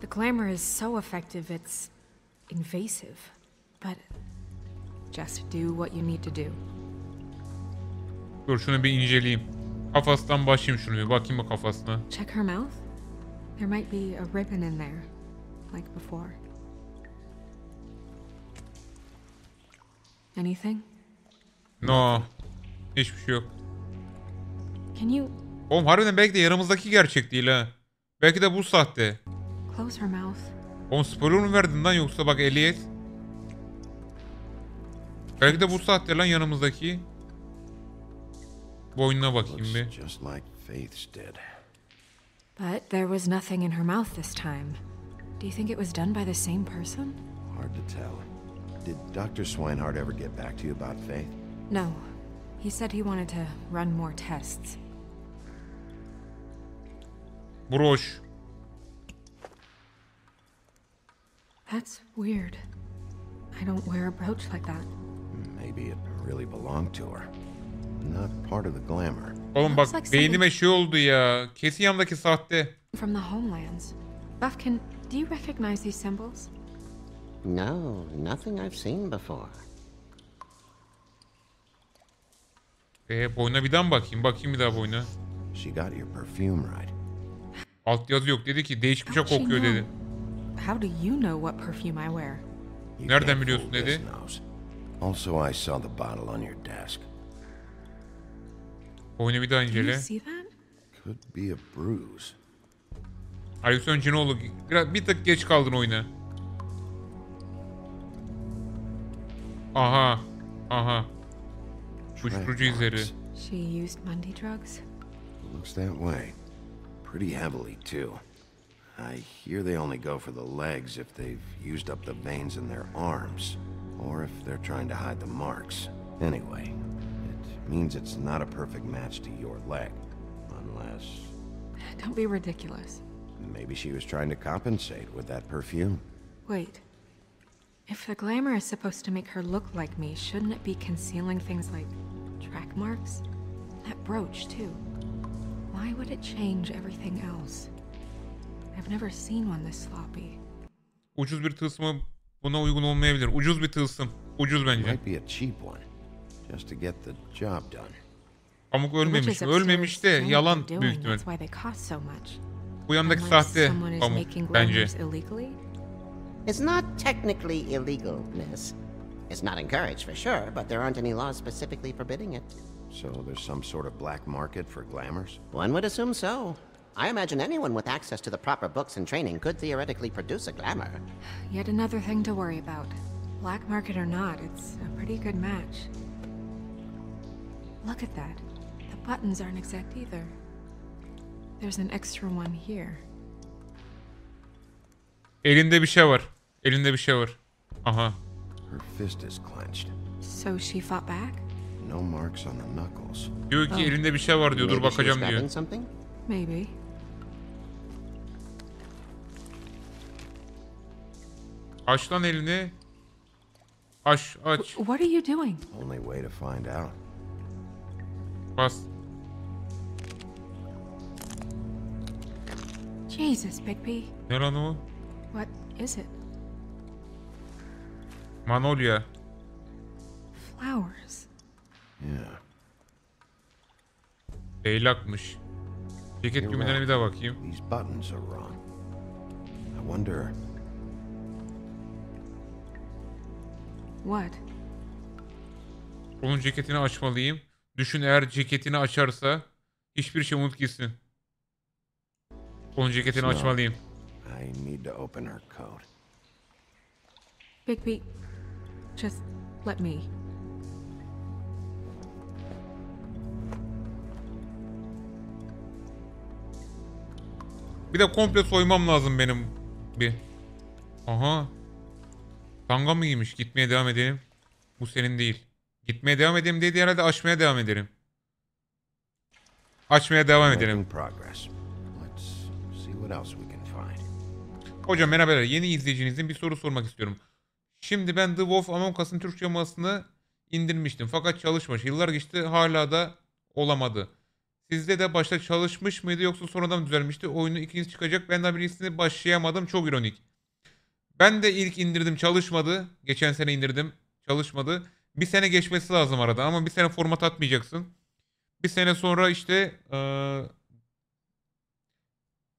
The glamour is so effective, it's invasive. But just do what you need to do. Dur şunu bir inceleyeyim. Kafasından başlayayım şunu bir. Bakayım o kafasına. Check her mouth. There might be a ribbon in there, like before. Anything? No. Hiçbir şey yok. Can you Oğlum harbiden belki de yanımızdaki gerçek değil ha. Belki de bu sahte. close her mouth? Oğlum spoiler mı verdin lan yoksa bak Elliot? Belki de bu sahte lan yanımızdaki. Boynuna bakayım bir. Looks just like Faith's did. But there was nothing in her mouth this time. Do you think it was done by the same person? Hard to tell. Did Dr. Swinehart ever get back to you about Faith? No. He said he wanted to run more tests. Broş. That's weird. I don't wear a brooch like that. Maybe it really belonged to her. Not part of the glamour. Oğlum bak like beynime şey oldu ya. Kesin yanımdaki sahte. From the homelands. Buffkin, do you recognize these symbols? No, nothing I've seen before. Ee, boyuna bir daha mı bakayım? Bakayım bir daha boyuna. She got your perfume right. Alt yazı yok dedi ki değişik bir şey kokuyor dedi. How do you know what perfume I wear? Nereden biliyorsun dedi? Also, I saw the bottle on your desk. Boyunu bir daha incele. Could be a bruise. Alexion Cinoğlu biraz bir tık geç kaldın oyuna. Aha. Aha. Uyuşturucu izleri. She used Mundy drugs? Looks that way. Pretty heavily, too. I hear they only go for the legs if they've used up the veins in their arms, or if they're trying to hide the marks. Anyway, means it's not a perfect match to your leg. Unless Don't be ridiculous. maybe she was trying to compensate with that perfume. Wait. If the glamour is supposed to make her look like me, shouldn't it be concealing things like track marks? That brooch, too. Why would it change everything else? I've never seen one this sloppy. Ucuz bir tılsımı buna uygun olmayabilir. Ucuz bir tılsım. Ucuz bence. Might be a cheap one, just to get the job done. Pamuk The ölmemiş. witches Ölmemiş upstairs de know what yalan they're büyük doing, ihtimal. That's why they cost so much. Bu yandaki Unless sahte someone is pamuk making bence. glamours illegally? It's not technically illegal, miss. It's not encouraged for sure, but there aren't any laws specifically forbidding it. So there's some sort of black market for glamours? One would assume so. I imagine anyone with access to the proper books and training could theoretically produce a glamour. Yet another thing to worry about. Black market or not, it's a pretty good match. Look at that. The buttons aren't exact either. There's an extra one here. Elinde bir şey var. Elinde bir şey var. Aha. Her fist is clenched. So she fought back? No marks on the knuckles. Diyor ki Oh. elinde bir şey var diyor. Dur bakacağım diyor. Maybe. Aç lan elini. Aç aç. What are you doing? Only way to find out. Bas. Jesus, Bigby. Ne lan o? What is it? Manolya. Flowers. Yeah. Leylakmış. Ceket You're gümülerine bir daha bakayım. These buttons are wrong. I wonder. What? Onun ceketini açmalıyım. Düşün eğer ceketini açarsa hiçbir şey unut gitsin. Onun ceketini Snow. açmalıyım. I need to open her coat. Bigby, just let me. Bir de komple soymam lazım benim bir. Aha. Tanga mı giymiş? Gitmeye devam edelim. Bu senin değil. Gitmeye devam edelim dediği herhalde açmaya devam edelim. Açmaya devam edelim. Hocam merhabalar. Yeni izleyicinizin bir soru sormak istiyorum. Şimdi ben The Wolf Among Us'ın Türkçe yamasını indirmiştim. Fakat çalışmış. Yıllar geçti hala da olamadı. Sizde de başta çalışmış mıydı yoksa sonradan mı düzelmişti? Oyunu ikincisi çıkacak. Ben daha birisini başlayamadım. Çok ironik. Ben de ilk indirdim çalışmadı. Geçen sene indirdim. Çalışmadı. Bir sene geçmesi lazım arada ama bir sene format atmayacaksın. Bir sene sonra işte eee,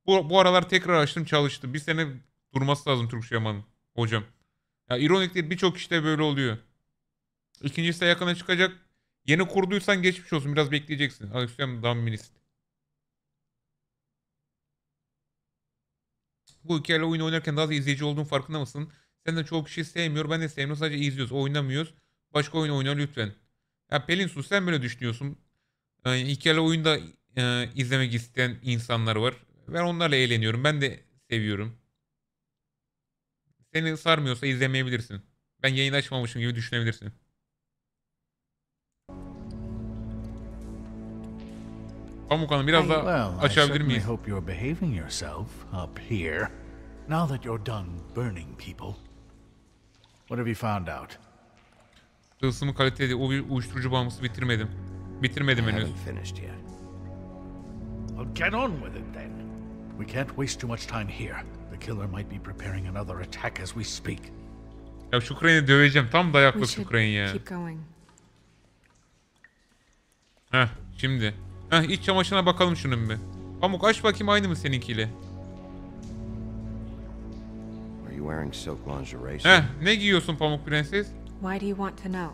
bu, bu aralar tekrar açtım çalıştı. Bir sene durması lazım Türkçe Yaman'ın hocam. Ya ironik değil birçok işte böyle oluyor. İkincisi de yakına çıkacak. Yeni kurduysan geçmiş olsun biraz bekleyeceksin. Alexander Damminist. Bu hikayeyle oyun oynarken daha da izleyici olduğun farkında mısın? Sen de çoğu kişi sevmiyor. Ben de sevmiyorum. Sadece izliyoruz. Oynamıyoruz. Başka oyun oyna lütfen. Ya Pelin Su sen böyle düşünüyorsun. Yani hikayeli oyunda e, izlemek isteyen insanlar var. Ben onlarla eğleniyorum. Ben de seviyorum. Seni sarmıyorsa izlemeyebilirsin. Ben yayın açmamışım gibi düşünebilirsin. Pamuk Hanım biraz daha açabilir miyiz? hope you're behaving yourself up here. Now that you're done burning people. What have you found out? Tılsımı kaliteli. O bir uyuşturucu bağımlısı bitirmedim. Bitirmedim henüz. haven't finished yet. Well, get on with it then. We can't waste too much time here. The killer might be preparing another attack as we speak. Ya Şükran'ı döveceğim. Tam dayaklı We should Şükran ya. keep going. Heh şimdi. Heh iç çamaşırına bakalım şunun bir. Pamuk aç bakayım aynı mı seninkiyle? Are you wearing silk lingerie? Heh ne giyiyorsun Pamuk Prenses? Why do you want to know?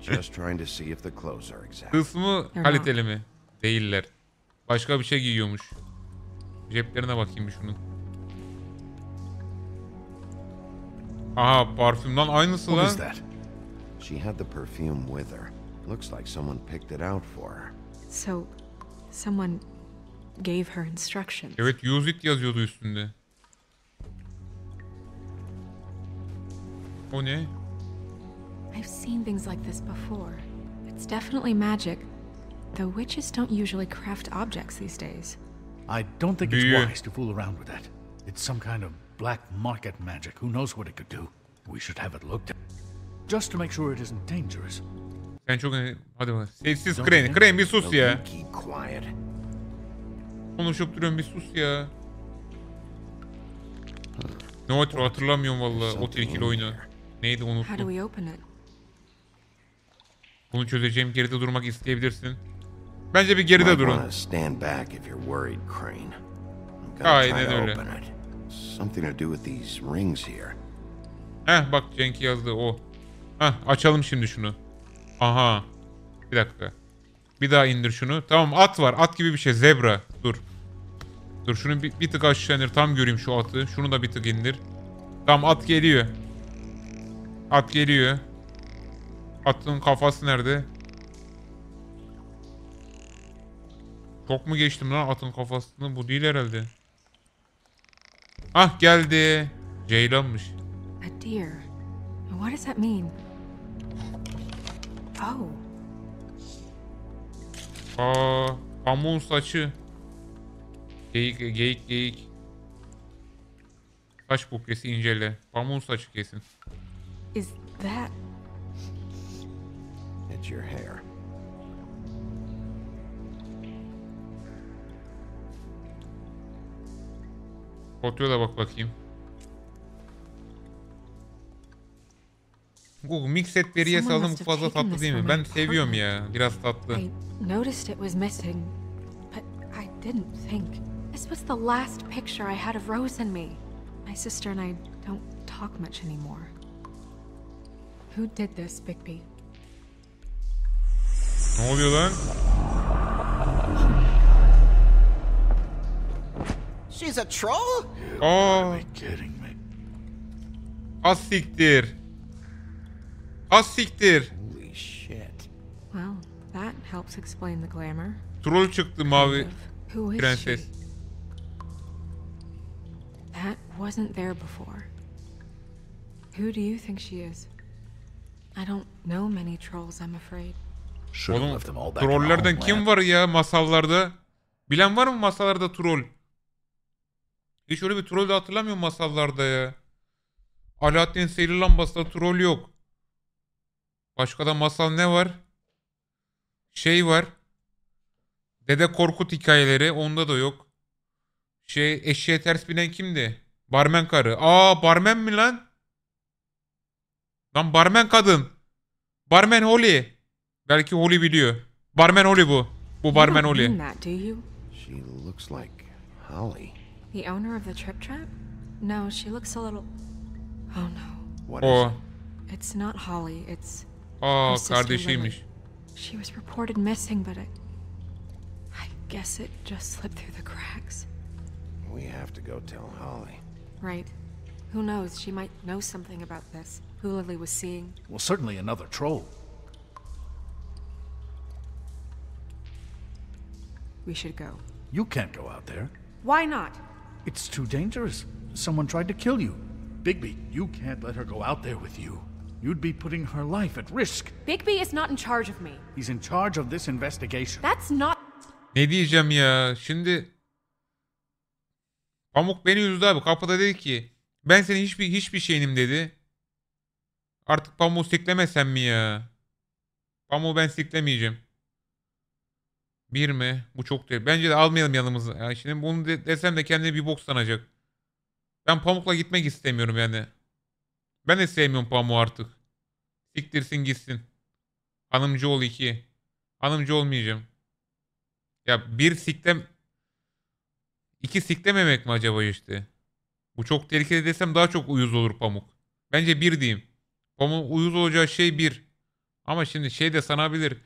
Just trying to see if the clothes are exact. Tılsımı They're kaliteli mi? Değiller. Başka bir şey giyiyormuş. Ceplerine bakayım bir şunun. Aha parfümden aynısı What lan. is that? She had the perfume with her. Looks like someone picked it out for her. So, someone gave her instructions. Evet use it yazıyordu üstünde. O ne? I've seen things like this before. It's definitely magic. Though witches don't usually craft objects these days. I don't think it's wise to fool around with that. It's some kind of black market magic. Who knows what it could do? We should have it looked at. Just to make sure it isn't dangerous. Sen çok hadi bak. Sessiz Don't Crane. you? Crane bir sus ya. Keep quiet. Konuşup duruyorum bir sus ya. Ne o hatırlamıyorum valla o tilkili oyunu. Neydi How do unuttum. Bunu çözeceğim geride durmak isteyebilirsin. Bence bir geride durun. Aynen öyle. Something to do with these rings here. Heh bak Cenk yazdı o. Heh açalım şimdi şunu. Aha. Bir dakika. Bir daha indir şunu. Tamam at var. At gibi bir şey. Zebra. Dur. Dur şunu bir, bir tık aşağı indir. Tam göreyim şu atı. Şunu da bir tık indir. Tamam at geliyor. At geliyor. Atın kafası nerede? Çok mu geçtim lan atın kafasını? Bu değil herhalde. Ah geldi. Ceylanmış. A deer. What does that mean? Oh, Aa, pamuğun saçı. Geyik, geyik, geyik. Saç buklesi incele. Pamuğun saçı kesin. is that It's your hair. Fotoya da bak bakayım. Google mix et veriye Someone saldım must have fazla taken tatlı this değil mi? from Ben seviyorum ya. Biraz tatlı. I noticed it was missing, but I didn't think. This was the last picture I had of Rose and me. My sister and I don't talk much anymore. Who did this, Bigby? Ne oluyor lan? She's a troll? Aa. Kidding me. Az siktir. Az siktir. Holy shit. Well, that helps explain the glamour. Troll çıktı mavi Who is prenses. she? That wasn't there before. Who do you think she is? I don't know many trolls, I'm afraid. Oğlum trollerden kim var ya masallarda? Bilen var mı masallarda troll? Hiç öyle bir troll de hatırlamıyorum masallarda ya. Alaaddin sihirli lambasında troll yok. Başka da masal ne var? Şey var. Dede Korkut hikayeleri onda da yok. Şey eşeğe ters binen kimdi? Barmen karı. Aa barmen mi lan? Lan barmen kadın. Barmen Holly. Belki Holly biliyor. Barmen Holly bu. Bu You barmen don't Holly. that, do you? She looks like Holly. The owner of the Trip Trap? No, she looks a little. Oh no. What is O. it? It's not Holly, it's. Aa her sister kardeşiymiş. Lily. She was reported missing, but I. I guess it just slipped through the cracks. We have to go tell Holly. Right. Who knows? She might know something about this. Who Lily was seeing. Well, certainly another troll. We should go. You can't go out there. Why not? It's too dangerous. Someone tried to kill you. Bigby, you can't let her go out there with you. You'd be putting her life at risk. Bigby is not in charge of me. He's in charge of this investigation. That's not. Ne diyeceğim ya? Şimdi Pamuk beni üzdü abi. Kapıda dedi ki ben senin hiçbir hiçbir şeyinim dedi. Artık pamuğu siklemesem mi ya? Pamuğu ben siklemeyeceğim. Bir mi? Bu çok değil. Bence de almayalım yanımıza. Ya şimdi bunu de- desem de kendine bir bok sanacak. Ben pamukla gitmek istemiyorum yani. Ben de sevmiyorum pamuğu artık. Siktirsin gitsin. Hanımcı ol iki. Hanımcı olmayacağım. Ya bir siklem... iki siklememek mi acaba işte? Bu çok tehlikeli desem daha çok uyuz olur pamuk. Bence bir diyeyim. Pamuk uyuz olacağı şey bir. Ama şimdi şey de sanabilir.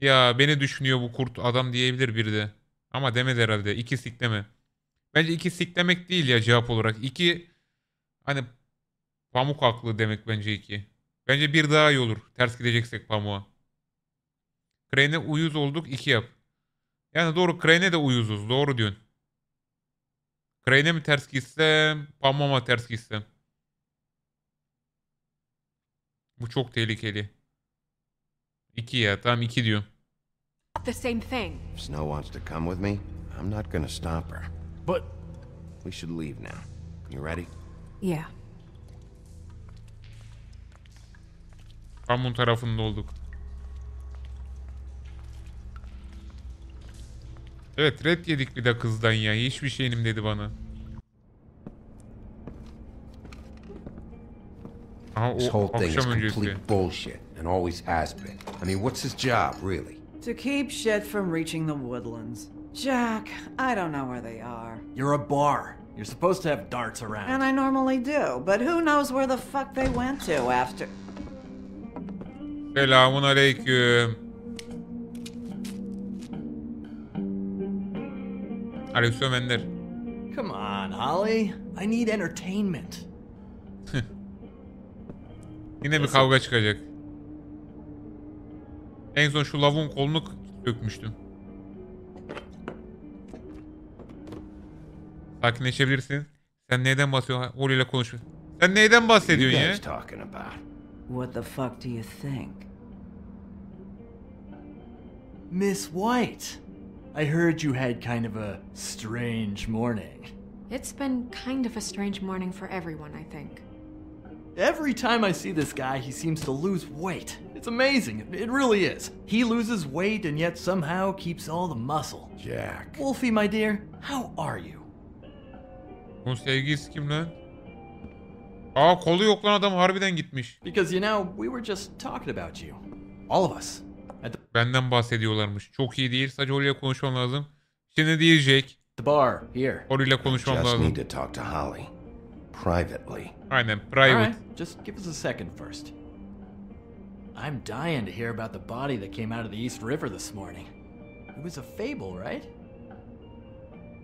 Ya beni düşünüyor bu kurt adam diyebilir biri de. Ama demedi herhalde. İki sikleme. Bence iki siklemek değil ya cevap olarak. İki hani pamuk haklı demek bence iki. Bence bir daha iyi olur. Ters gideceksek pamuğa. Crane'e uyuz olduk iki yap. Yani doğru Crane'e de uyuzuz. Doğru diyorsun. Crane'e mi ters gitsem, pamuğa mı ters gitsem? Bu çok tehlikeli. İki ya. Tamam iki diyorum. The same thing. If Snow wants to come with me, I'm not gonna stop her. But We should leave now. You ready? Yeah. Pamuğun tarafında olduk. Evet red yedik bir de kızdan ya. Hiçbir şeyim dedi bana. Aha, This o whole thing is akşam öncesi. Complete bullshit, and always has been. I mean, what's his job, really? To keep shit from reaching the woodlands. Jack, I don't know where they are. You're a bar. You're supposed to have darts around. And I normally do, but who knows where the fuck they went to after. Selamun uh, aleyküm. Aleyküm Ender. Come on, Holly. I need entertainment. Yine bir kavga çıkacak. En son şu lavuğun kolunu dökmüştüm. Sakinleşebilirsin. Sen neyden bahsediyorsun? Oli ile konuş. Sen neyden bahsediyorsun ya? guys talking about? What the fuck do you think? Miss White. I heard you had kind of a strange morning. It's been kind of a strange morning for everyone, I think. Every time I see this guy, he seems to lose weight. It's amazing. It really is. He loses weight and yet somehow keeps all the muscle. Jack. Wolfie, my dear, how are you? Bunun sevgilisi kim lan? Aa kolu yok lan adam harbiden gitmiş. Because you know, we were just talking about you. All of us. At the, Benden bahsediyorlarmış. Çok iyi değil. Sadece ile konuşmam lazım. Şimdi diyecek. the bar, here. İle konuşmam Just lazım. need to talk to Holly. Privately. Aynen All private. right, just give us a second first. I'm dying to hear about the body that came out of the East River this morning. It was a fable, right?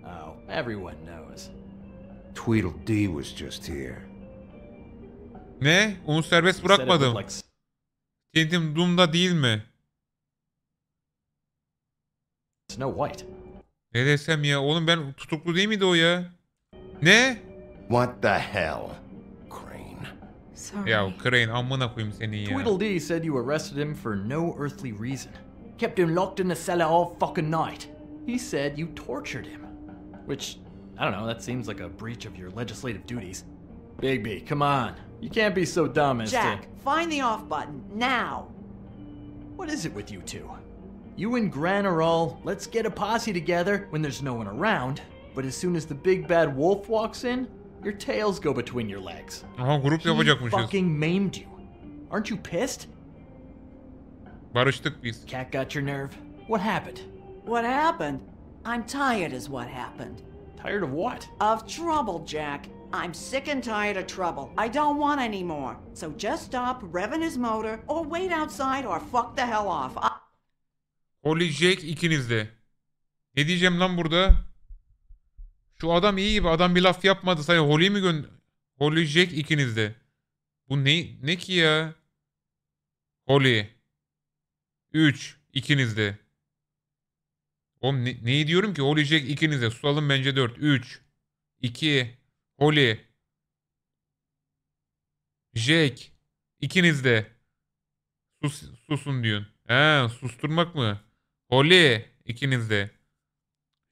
Oh, everyone knows. Tweedledee was just here. Ne? Onu serbest He said it bırakmadım. looked like Kendim Doom'da değil mi? Snow White. Ne desem ya? Oğlum ben tutuklu değil miydi o ya? Ne? What the hell? Crane. Sorry. Ya Crane amına koyayım senin ya. Tweedledee said you arrested him for no earthly reason. Kept him locked in the cellar all fucking night. He said you tortured him. Which, I don't know, that seems like a breach of your legislative duties. Bigby, come on. You can't be so dumb as Jack, to. find the off button, now! What is it with you two? You and Gran are all, let's get a posse together when there's no one around, but as soon as the big bad wolf walks in, your tails go between your legs. Aha grup He yapacakmışız. fucking maimed you. Aren't you pissed? Barıştık biz. Cat got your nerve? What happened? What happened? I'm tired, is what happened. Tired of what? Of trouble, Jack. I'm sick and tired of trouble. I don't want any more. So just stop revving his motor, or wait outside, or fuck the hell off. I- Holly Jake ikiniz de. Ne diyeceğim lan burada? Şu adam iyi gibi adam bir laf yapmadı. Say Holly mi gön... Holly Jake ikiniz de. Bu ne, ne ki ya? Holly. 3. ikiniz de. Oğlum ne, neyi diyorum ki? Holly Jake ikiniz de. Susalım bence 4. 3. 2. Holly. Jake. ikiniz de. Sus, susun diyorsun. He susturmak mı? Holly ikiniz de.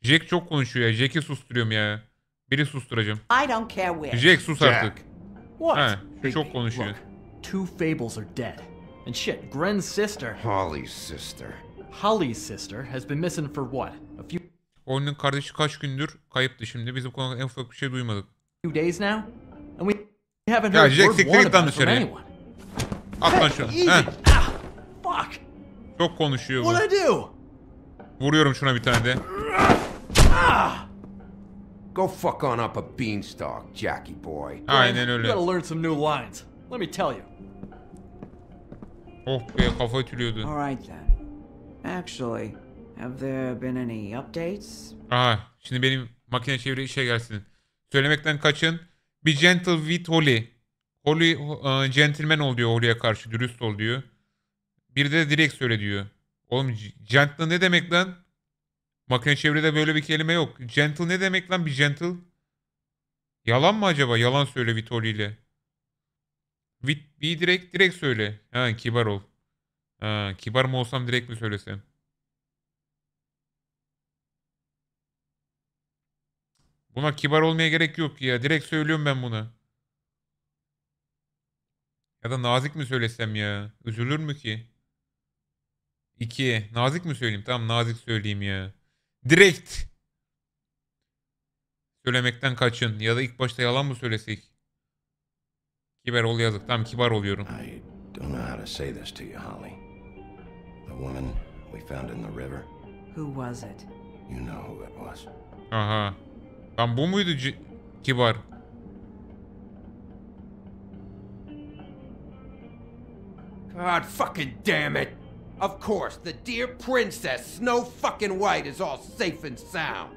Jack çok konuşuyor ya. Jack'i susturuyorum ya. Biri susturacağım. I don't care where. Jack sus Jack. artık. What? Ha, şu çok konuşuyor. Look, two fables are dead. And shit, Gren's sister, Holly's sister. Holly's sister, has been missing for what? A few Oyunun kardeşi kaç gündür kayıptı şimdi. Biz bu konuda en ufak bir şey duymadık. days now? And we haven't Ya heard Jack word one about from anyone. At lan Hey, şunu. Ah, fuck! çok konuşuyor bu. What'd I do? Vuruyorum şuna bir tane de. Ah! Go fuck on up a beanstalk, Jackie boy. Aynen You öyle. gotta learn some new lines. Let me tell you. Oh be kafa ütülüyordu. All right then. Actually, Have there been any updates? Aha şimdi benim makine çeviri işe gelsin. Söylemekten kaçın. Be gentle with Holly. Holly e, gentleman ol diyor Holly'e karşı. Dürüst ol diyor. Bir de direkt söyle diyor. Oğlum gentle ne demek lan? Makine çeviride böyle bir kelime yok. Gentle ne demek lan be gentle? Yalan mı acaba? Yalan söyle Holly ile. With, bir direkt direkt söyle. Ha kibar ol. Ha kibar mı olsam direkt mi söylesem? Buna kibar olmaya gerek yok ya. Direkt söylüyorum ben buna. Ya da nazik mi söylesem ya? Üzülür mü ki? İki. Nazik mi söyleyeyim? Tamam nazik söyleyeyim ya. Direkt. Söylemekten kaçın. Ya da ilk başta yalan mı söylesek? Kibar ol yazık. Tamam kibar oluyorum. Don't know how to say this to you, Holly. The woman we found in the river, Who was it? you know who it was. Aha. Tam bu muydu kibar? God fucking damn it! Of course, the dear princess, Snow fucking White, is all safe and sound.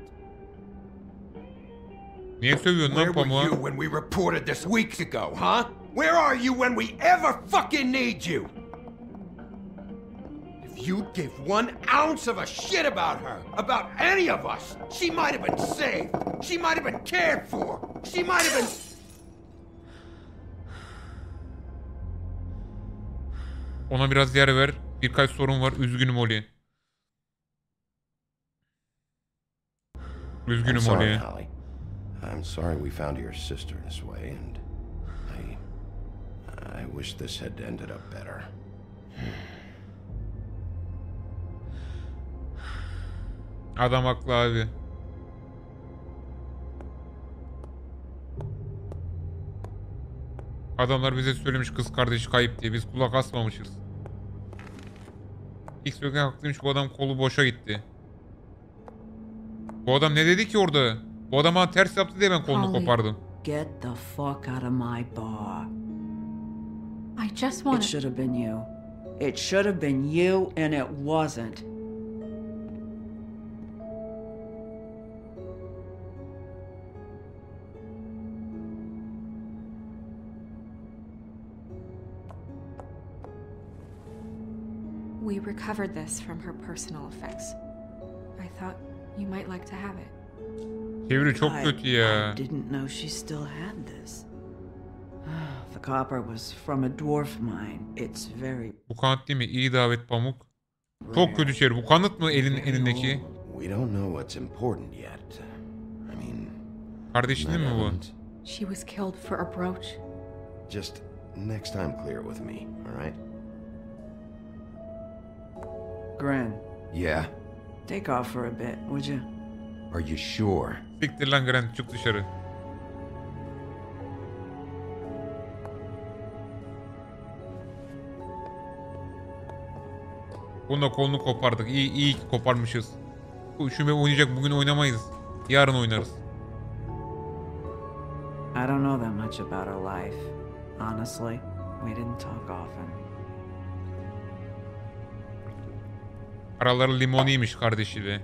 Niye sövüyorsun Where lan were you ¿eh? when we reported this weeks ago, huh? Where are you when we ever fucking need you? If you'd give one ounce of a shit about her, about any of us, she might have been saved. She might have been cared for. She might have been. Ona biraz yer ver. Birkaç sorun var. Üzgünüm Oli. Üzgünüm Oli. I'm sorry we found your sister this way, and I. I wish this had ended up better. Adam haklı abi. Adamlar bize söylemiş kız kardeşi kayıp diye. Biz kulak asmamışız. İlk söyleyen haklıymış. Bu adam kolu boşa gitti. Bu adam ne dedi ki orada? Bu adam bana ters yaptı diye ben kolunu Holly, kopardım. Get the fuck out of my bar. I just It want should have been you. It should have been you, and it wasn't. We recovered this from her personal effects. I thought you might like to have it. Çeviri çok kötü ya. I didn't know she still had this. [sighs] The copper was from a dwarf mine. It's very Bu kanıt değil mi? İyi davet pamuk. Çok kötü çeviri. Bu kanıt mı elin elindeki? We don't know what's important yet. I mean, Kardeşin değil mi bu? She was killed for a brooch. just next time clear it with me, all right? Gren. Yeah. Take off for a bit, would you? Are you sure? Siktir lan Grant çık dışarı. Bununla kolunu kopardık. İyi, iyi ki koparmışız. Bu Şüme oynayacak bugün oynamayız. Yarın oynarız. I don't know that much about her life. Honestly, we didn't talk often. Araları limoniymiş kardeşiyle.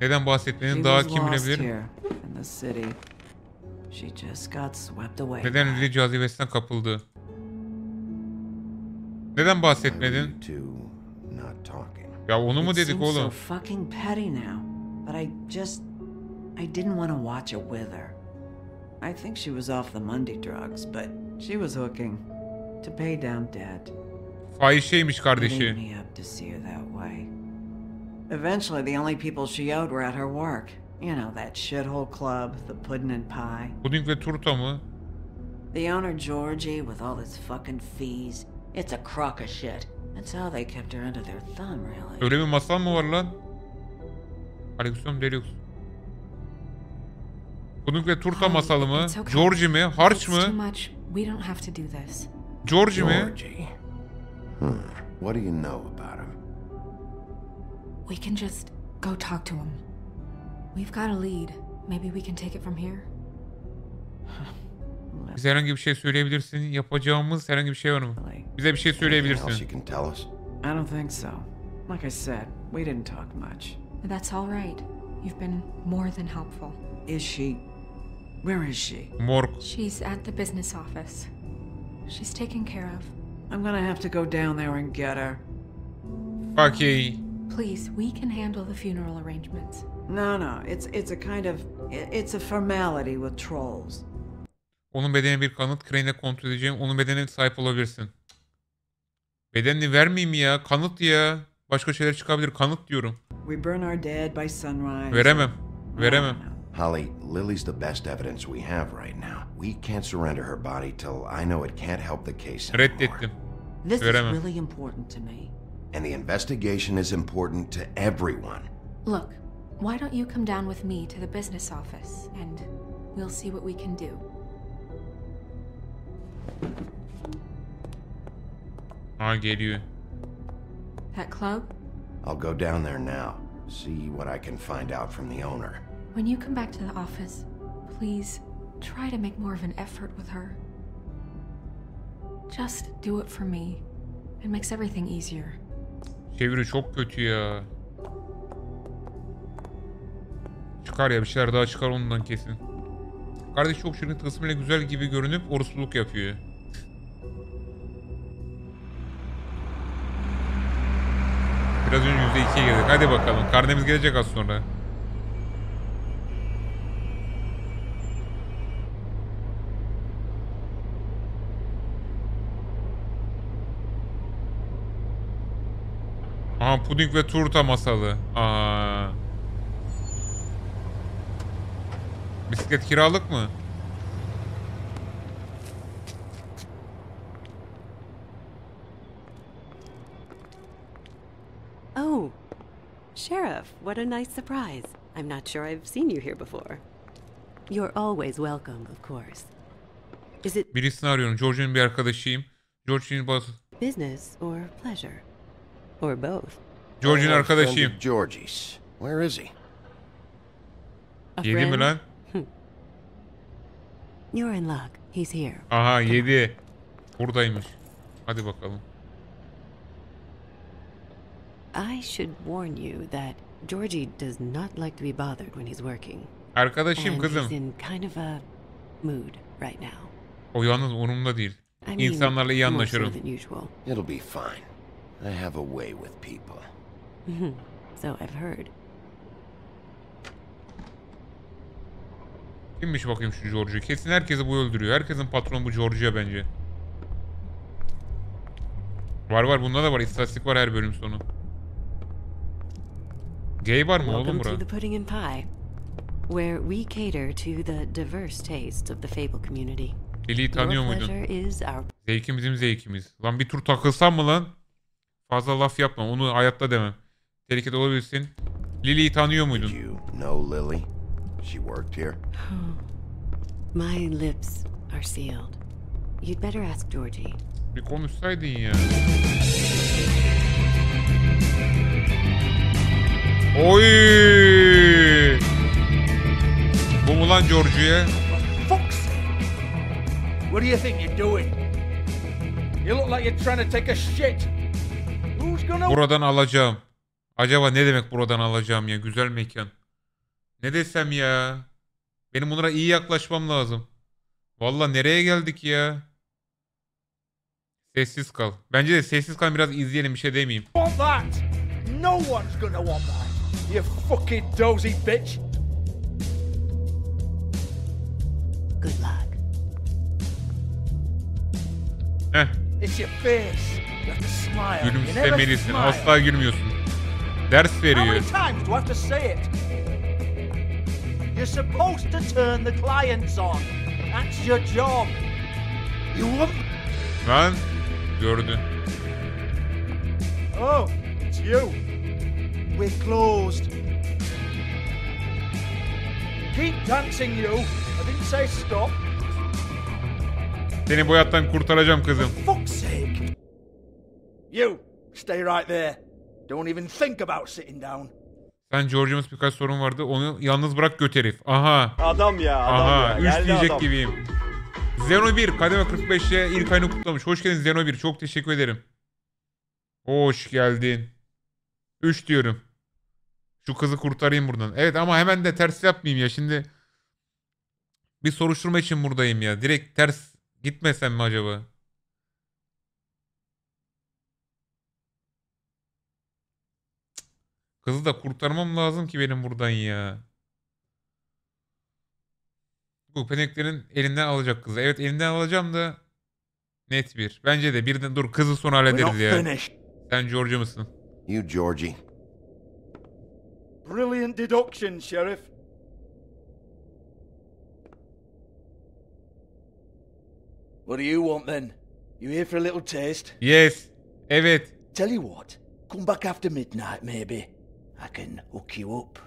Neden She bahsetmediğini daha kim bilebilir? Neden Lili cazibesine kapıldı? Neden bahsetmedin? Ya onu mu dedik oğlum? but I just I didn't want to watch it with her. I think she was off the Monday drugs, but she was hooking to pay down debt. Fahişeymiş kardeşi. Eventually, the only people she owed were at her work. You know, that shithole club, the pudding and pie. Puding ve turta mı? The owner, Georgie, with all his fucking fees. It's a crock of shit. That's how they kept her under their thumb, really. Öyle bir masal mı var lan? Aleyküm Deluxe. Puding ve turta Holly, masalı mı? okay. Georgie mi? Harç mı? Georgie mi? Georgie. Hmm. What do you know about him? We can just go talk to him. We've got a lead. Maybe we can take it from here. [laughs] Bize herhangi bir şey söyleyebilirsin. Yapacağımız herhangi bir şey var mı? Bize bir şey Anything else you söyleyebilirsin. can tell us? I don't think so. Like I said, We didn't talk much. That's all right. You've been more than helpful. Is she. Where is she? Morg. She's at the business office. She's taken care of. I'm gonna have to go down there and get her. Okay. Please, we can handle the funeral arrangements. No, no, it's it's a kind of it's a formality with trolls. Onun bedeni bir kanıt. Crane'le kontrol edeceğim. Onun bedenine sahip olabilirsin. Bedenini vermeyeyim ya. Kanıt ya. Başka şeyler çıkabilir. Kanıt diyorum. We burn our dead by sunrise. Veremem. Veremem. Holly, Lily's the best evidence we have right now. We can't surrender her body till I know it can't help the case anymore. Reddettim. This Veremem. is really important to me. And the investigation is important to everyone. Look, why don't you come down with me to the business office and we'll see what we can do. Ha you. That club? I'll go down there now, see what I can find out from the owner. When you come back to the office, please try to make more of an effort with her. Just do it for me. It makes everything easier. Çeviri çok kötü ya. Çıkar ya bir şeyler daha çıkar ondan kesin. Kardeş çok şirin tılsımıyla güzel gibi görünüp orospuluk yapıyor. Biraz önce %2'ye girdik. Hadi bakalım. Karnemiz gelecek az sonra. Aha puding ve turta masalı. Aa. Bisiklet kiralık mı? Oh, Sheriff, what a nice surprise. I'm not sure I've seen you here before. You're always welcome, of course. Is it Birisini arıyorum. George'un bir arkadaşıyım. George'un business or pleasure? Or both? George'un arkadaşıyım. Georgie's. Where is he? Yedi mi lan? You're in luck. He's here. Aha yedi. Buradaymış. Hadi bakalım. I should warn you that Georgie does not like to be bothered when he's working. Arkadaşım and kızım. He's in kind of a mood right now. O yalnız umurumda değil. İnsanlarla iyi anlaşırım. It'll be fine. I have a way with people. Mhm. so I've heard. Kimmiş bakayım şu George'u? Kesin herkesi bu öldürüyor. Herkesin patronu bu George'ya bence. Var var bunda da var. İstatistik var her bölüm sonu. Gay var mı oğlum Welcome to bura? the Pudding and Pie, where we cater to the diverse tastes of the Fable community. Lily'yi tanıyor Your muydun? pleasure is our Zevkim bizim zevkimiz. Lan bir tur takılsam mı lan? Fazla laf yapma. Onu hayatta demem. Tehlikede olabilirsin. Lily'yi tanıyor muydun? You know Lily? She worked here? [gasps] My lips are sealed. You'd better ask Georgie. Bir konuşsaydın ya. Oy! Bu mu lan sake! What do you think you're doing? You look like you're trying to take a shit. Buradan alacağım. Acaba ne demek buradan alacağım ya? Güzel mekan. Ne desem ya? Benim bunlara iyi yaklaşmam lazım. Valla nereye geldik ya? Sessiz kal. Bence de sessiz kal biraz izleyelim bir şey demeyeyim. want that? No one's gonna want that. You fucking dozy bitch. Good luck. Heh. Gülümsemelisin. Asla gülmüyorsun. Ders veriyor. You're supposed to turn the clients on. That's your job. You want... Lan gördü. Oh, it's you. We're closed. Keep dancing, you. I didn't say stop. Seni bu hayattan kurtaracağım kızım. Fuck's sake. You, stay right there. Don't even think about sitting down. Sen George'umuz birkaç sorun vardı. Onu yalnız bırak göt herif. Aha. Adam ya, adam Aha. ya. Üç diyecek adam. gibiyim. Zeno 1 kademe 45'e ilk ayını kutlamış. Hoş geldin Zeno 1. Çok teşekkür ederim. Hoş geldin. 3 diyorum. Şu kızı kurtarayım buradan. Evet ama hemen de ters yapmayayım ya. Şimdi bir soruşturma için buradayım ya. Direkt ters gitmesem mi acaba? Kızı da kurtarmam lazım ki benim buradan ya. Bu peneklerin elinden alacak kızı. Evet elinden alacağım da net bir. Bence de birden dur kızı sonra hallederiz ya. Sen George mısın? You, Georgie. Brilliant deduction, Sheriff. What do you want then? You here for a little taste? Yes. Evet. Tell you what, come back after midnight maybe. I can hook you up.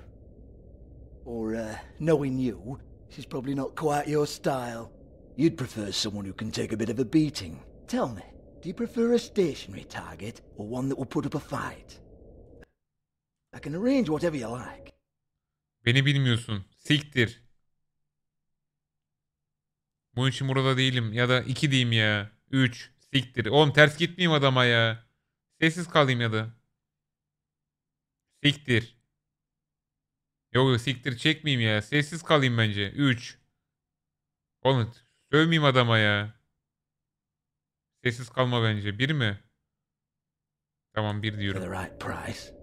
Or, uh, knowing you, this is probably not quite your style. You'd prefer someone who can take a bit of a beating. Tell me, do you prefer a stationary target or one that will put up a fight? I can arrange whatever you like. Beni bilmiyorsun. Siktir. Bunun için burada değilim. Ya da 2 diyeyim ya. 3. Siktir. Oğlum ters gitmeyeyim adama ya. Sessiz kalayım ya da. Siktir. Yok yok siktir çekmeyeyim ya. Sessiz kalayım bence. 3. Oğlum sövmeyeyim adama ya. Sessiz kalma bence. 1 mi? Tamam 1 diyorum. For the right price.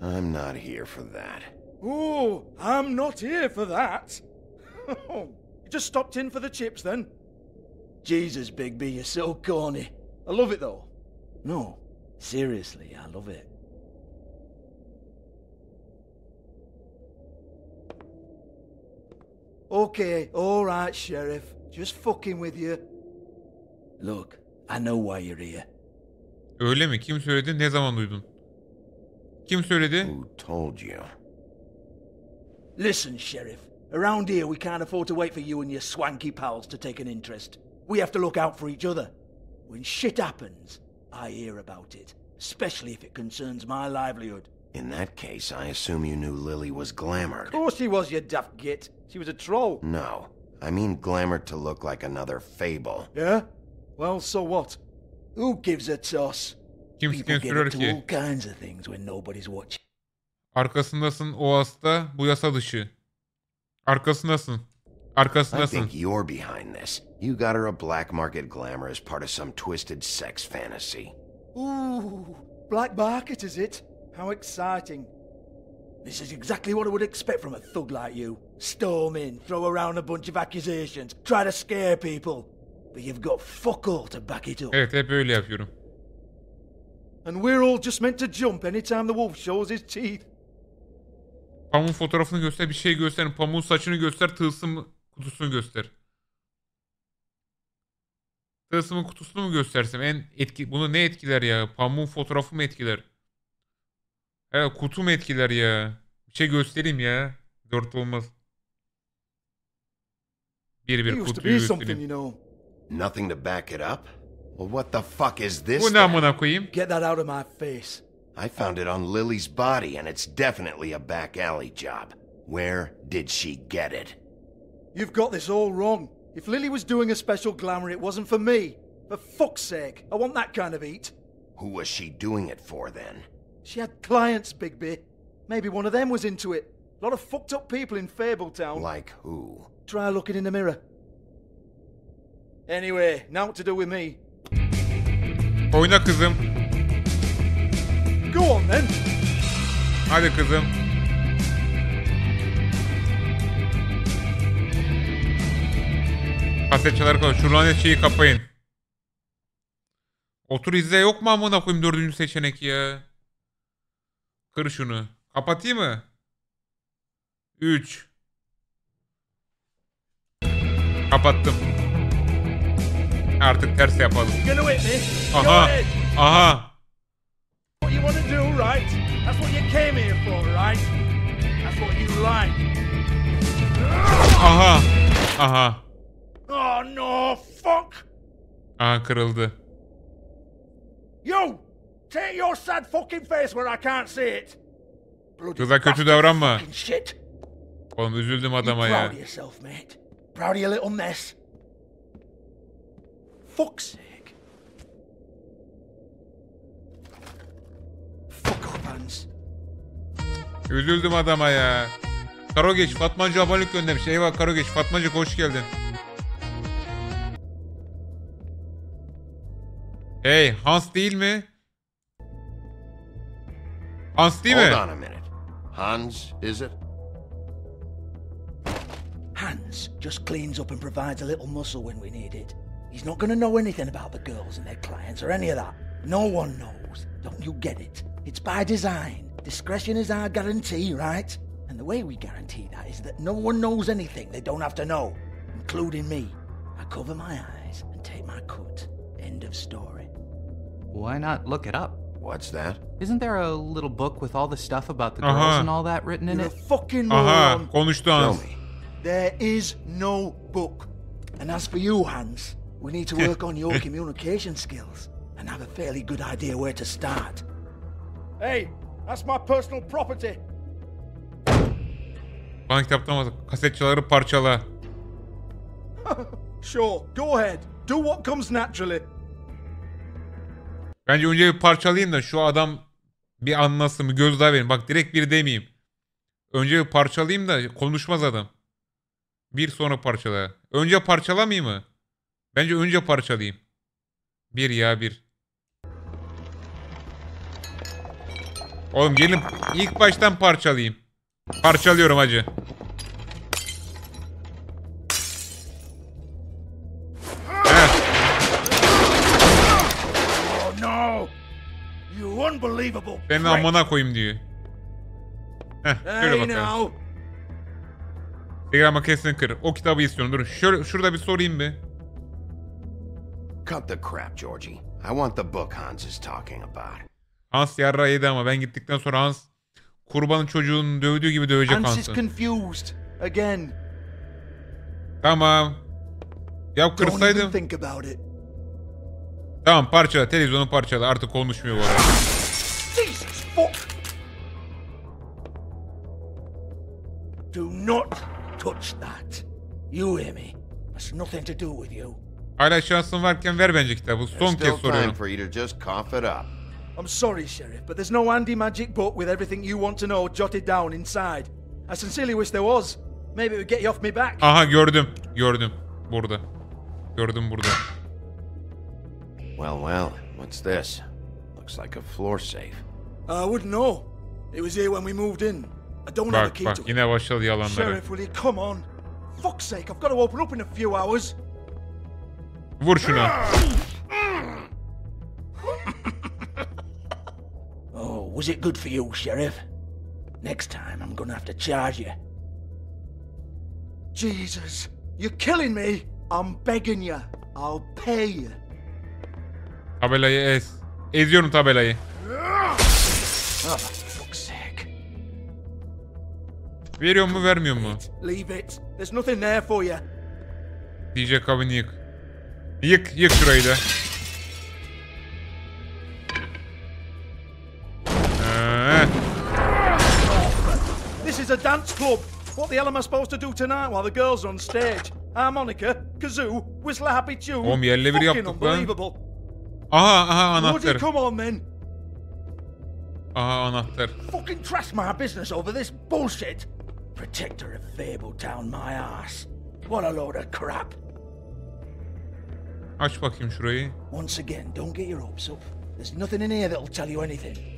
I'm not here for that. Oh, I'm not here for that. [laughs] you just stopped in for the chips then? Jesus, Bigby, you're so corny. I love it though. No, seriously, I love it. Okay, alright, Sheriff. Just fucking with you. Look, I know why you're here. Öyle mi? Kim söyledi? Ne zaman duydun? Kim söyledi? Who told you? Listen, Sheriff. Around here, we can't afford to wait for you and your swanky pals to take an interest. We have to look out for each other. When shit happens, I hear about it, especially if it concerns my livelihood. In that case, I assume you knew Lily was glamored. Of course she was, you daft git. She was a troll. No, I mean glamored to look like another fable. Yeah? Well, so what? Who gives a toss? Kim People get sürer up to ki? all kinds of things when nobody's watching. Arkasındasın o hasta bu yasa dışı. Arkasındasın. I Arkasındasın. think you're behind this. You got her a black market glamour as part of some twisted sex fantasy. Ooh, black market is it? How exciting. This is exactly what I would expect from a thug like you. Storm in, throw around a bunch of accusations, try to scare people. But you've got fuck all to back it up. Evet hep öyle yapıyorum. And we're all just meant to jump anytime the wolf shows his teeth. Pamuğun fotoğrafını göster, bir şey göster. Pamuğun saçını göster, tılsım kutusunu göster. Tılsımın kutusunu mu göstersem en etki bunu ne etkiler ya? Pamuğun fotoğrafı mı etkiler? He kutu mu etkiler ya? Bir şey göstereyim ya. Dört olmaz. Bir bir kutuyu göstereyim. Nothing to back it up? Well, what the fuck is this? Bu ne amına koyayım? Get that out of my face. I found it on Lily's body, and it's definitely a back alley job. Where did she get it? You've got this all wrong. If Lily was doing a special glamour, it wasn't for me. For fuck's sake, I want that kind of eat. Who was she doing it for then? She had clients, Bigby. Maybe one of them was into it. A lot of fucked up people in Fabletown. Like who? Try looking in the mirror. Anyway, now what to do with me? Oyna kızım. Go on then. Hadi kızım. Kaset çalar koy. Şu lanet şeyi kapayın. Otur izle yok mu amına koyayım dördüncü seçenek ya. Kır şunu. Kapatayım mı? 3 Kapattım. Artık ters yapalım. Aha. Aha. What you want to do, right? That's what you came here for, right? That's what you like. Aha. Aha. Oh no, fuck! Aha kırıldı. You! Take your sad fucking face where I can't see it! Kıza kötü davranma. Oğlum üzüldüm adama proud ya. of yourself, mate? Proud of your little mess? Fuck's Üzüldüm adama ya. Karogeç Fatmacı abonelik göndermiş. Eyvah Karogeç Fatmacı hoş geldin. Hey Hans değil mi? Hans değil mi? Hold on a minute. Hans, is it? Hans just cleans up and provides a little muscle when we need it. He's not gonna know anything about the girls and their clients or any of that. No one knows. Don't you get it? It's by design. Discretion is our guarantee, right? And the way we guarantee that is that no one knows anything they don't have to know, including me. I cover my eyes and take my cut. End of story. Why not look it up? What's that? Isn't there a little book with all the stuff about the uh-huh. girls Aha. and all that written in You're it? a fucking Aha moron. konuştu Hans. There is no book. And as for you, Hans, we need to work on your [laughs] communication skills and have a fairly good idea where to start. Hey, that's my personal property. Bana kitaptan bak. Kasetçaları parçala. [laughs] Sure, go ahead. Do what comes naturally. Bence önce bir parçalayayım da şu adam bir anlasın bir gözdağı verin. Bak direkt bir demeyeyim. Önce bir parçalayayım da konuşmaz adam. Bir sonra parçala. Önce parçalamayayım mı? Bence önce parçalayayım. Bir ya bir. Oğlum gelin ilk baştan parçalayayım. Parçalıyorum hacı. Oh Senin amına koyayım diyor. Heh şöyle bakalım. Instagram makinesini kır. O kitabı istiyorum. Dur şöyle, şurada bir sorayım bir. Cut the crap, Georgie. I want the book Hans is talking about. Hans yarra yedi ama ben gittikten sonra Hans kurbanın çocuğunu dövdüğü gibi dövecek Hans is Hans'ı. confused. Again. Tamam. Ya Don't even kırsaydım. think about it. Tamam parçala. Televizyonu parçala. Artık konuşmuyor bu arada. Jesus fuck! Do not touch that. You hear me? That's nothing to do with you. Hala şansın varken ver bence kitabı. Son There's kez still time soruyorum. for you to just cough it up. I'm sorry, Sheriff, but there's no handy magic book with everything you want to know jotted down inside. I sincerely wish there was. Maybe it would get you off me back. Aha gördüm. Gördüm. Burada. Gördüm burada. Well, well, what's this? Looks like a floor safe. I wouldn't know. It was here when we moved in. I don't have a key bak to it. yine başladı yalanları. Sheriff, will you come on? Fuck's sake, I've got to open up in a few hours. Vur şuna. Was it good for you, Sheriff? Next time I'm gonna have to charge you. Jesus, you're killing me. I'm begging you. I'll pay you. Tabelayı ez. Eziyorum tabelayı. Oh, ah, for fuck's sake. Veriyor mu vermiyor mu? Leave it. There's nothing there for you. DJ kabini yık. Yık yık şurayı da. Dance club. What the hell am I supposed to do tonight while the girls are on stage? Ah, Harmonica, kazoo, whistle a happy tune. Oğlum yerle yaptık lan. unbelievable. Aha aha anahtar. come on then. Aha anahtar. Fucking trash my business over this bullshit. Protector of Fabletown, my ass. What a load of crap. Aç bakayım şurayı. Once again, don't get your hopes up. There's nothing in here that'll tell you anything.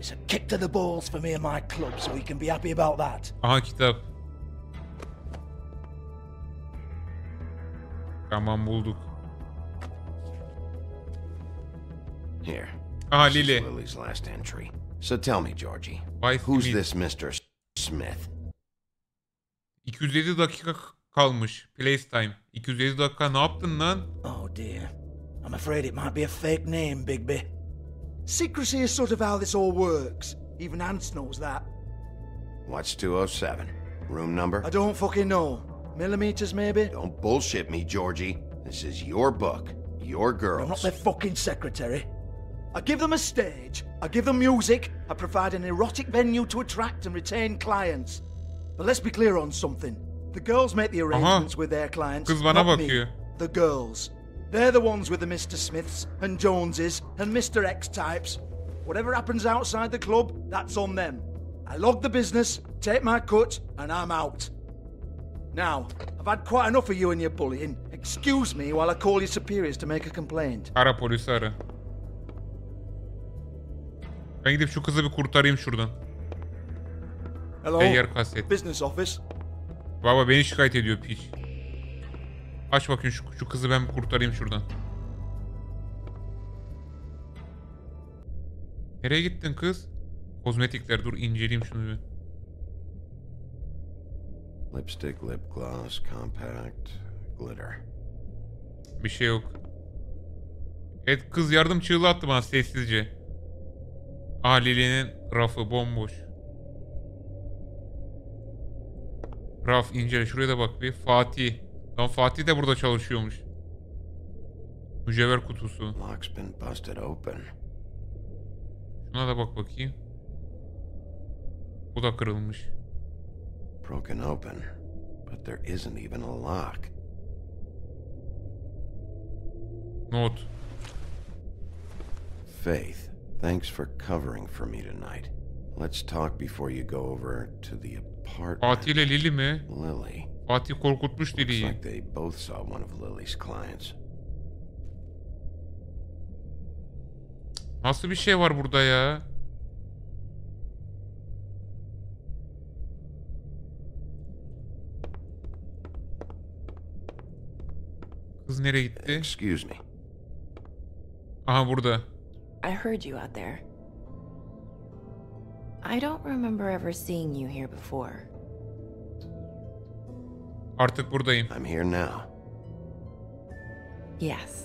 İt's a kick to the balls for me and my club, so we can be happy about that. Aha kitap. Tamam bulduk. Here. Aha This Lily. Lily's last entry. So tell me, Georgie, Wife who's Smith. this Mr. Smith? 207 dakika kalmış. Place time. 207 dakika ne yaptın lan? Oh dear. I'm afraid it might be a fake name, Bigby. Secrecy is sort of how this all works. Even Ants knows that. What's 207? Room number? I don't fucking know. Millimeters, maybe? Don't bullshit me, Georgie. This is your book. Your girls. I'm not their fucking secretary. I give them a stage, I give them music, I provide an erotic venue to attract and retain clients. But let's be clear on something. The girls make the arrangements with their clients, Kız bana not me. bakıyor. The girls. They're the ones with the Mr. Smiths and Joneses and Mr. X types. Whatever happens outside the club, that's on them. I log the business, take my cut, and I'm out. Now, I've had quite enough of you and your bullying. Excuse me while I call your superiors to make a complaint. Ara polisi ara. Ben gidip şu kızı bir kurtarayım şuradan. Hello? Kaset. Business office. Baba beni şikayet ediyor piç. Aç bakayım şu, şu kızı ben kurtarayım şuradan. Nereye gittin kız? Kozmetikler dur inceleyeyim şunu bir. Lipstick, lip gloss, compact, glitter. Bir şey yok. Evet kız yardım çığlığı attı bana sessizce. Aa Lili'nin rafı bomboş. Raf incele şuraya da bak bir. Fatih. Lan Fatih de burada çalışıyormuş. Mücevher kutusu. Şuna da bak bakayım. Bu da kırılmış. Broken open. But there isn't even a lock. Not. Faith, thanks for covering for me tonight. Let's talk before you go over to the apartment. Fatih ile Lili mi? Lily. Fatih korkutmuş Looks Lili'yi. like they both saw one of Lily's clients. Nasıl bir şey var burada ya? Kız nereye gitti? Excuse me. Aha burada. I heard you out there. I don't remember ever seeing you here before. Artık buradayım. I'm here now. Yes.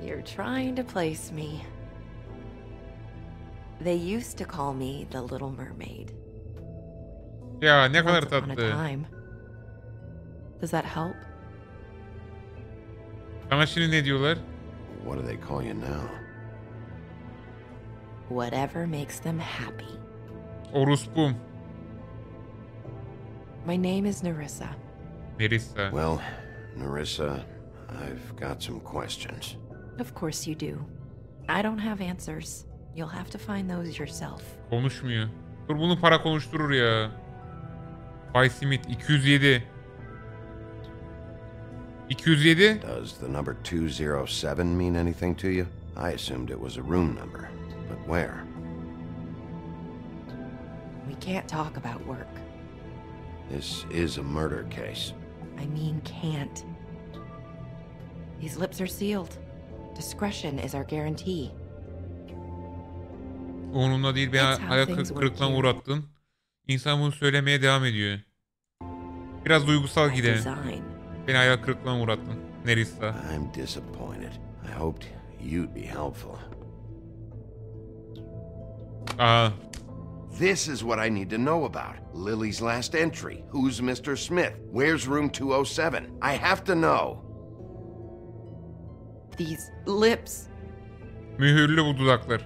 You're trying to place me. They used to call me the Little Mermaid. Ya ne kadar Once upon a tatlı. time. Does that help? Sana şimdi ne diyorlar? What do they call you now? Whatever makes them happy. Orospum. My name is Narissa. Nerissa. Well, Narissa, I've got some questions. Of course you do. I don't have answers. You'll have to find those yourself. Konuşmuyor. Dur bunu para konuşturur ya. Bay Smith 207. 207? Does the number 207 mean anything to you? I assumed it was a room number. But where? We can't talk about work. This is a murder case. I mean, can't. These lips are sealed. Discretion is our guarantee. Onunla değil how ayak kırıklığına uğrattın. İnsan bunu söylemeye devam ediyor. Biraz duygusal design. Beni ayak kırıklığına uğrattın. Nerissa. I'm disappointed. I hoped you'd be helpful. Aha. This is what I need to know about. Lily's last entry. Who's Mr. Smith? Where's room 207? I have to know. These lips. Mühürlü bu dudaklar.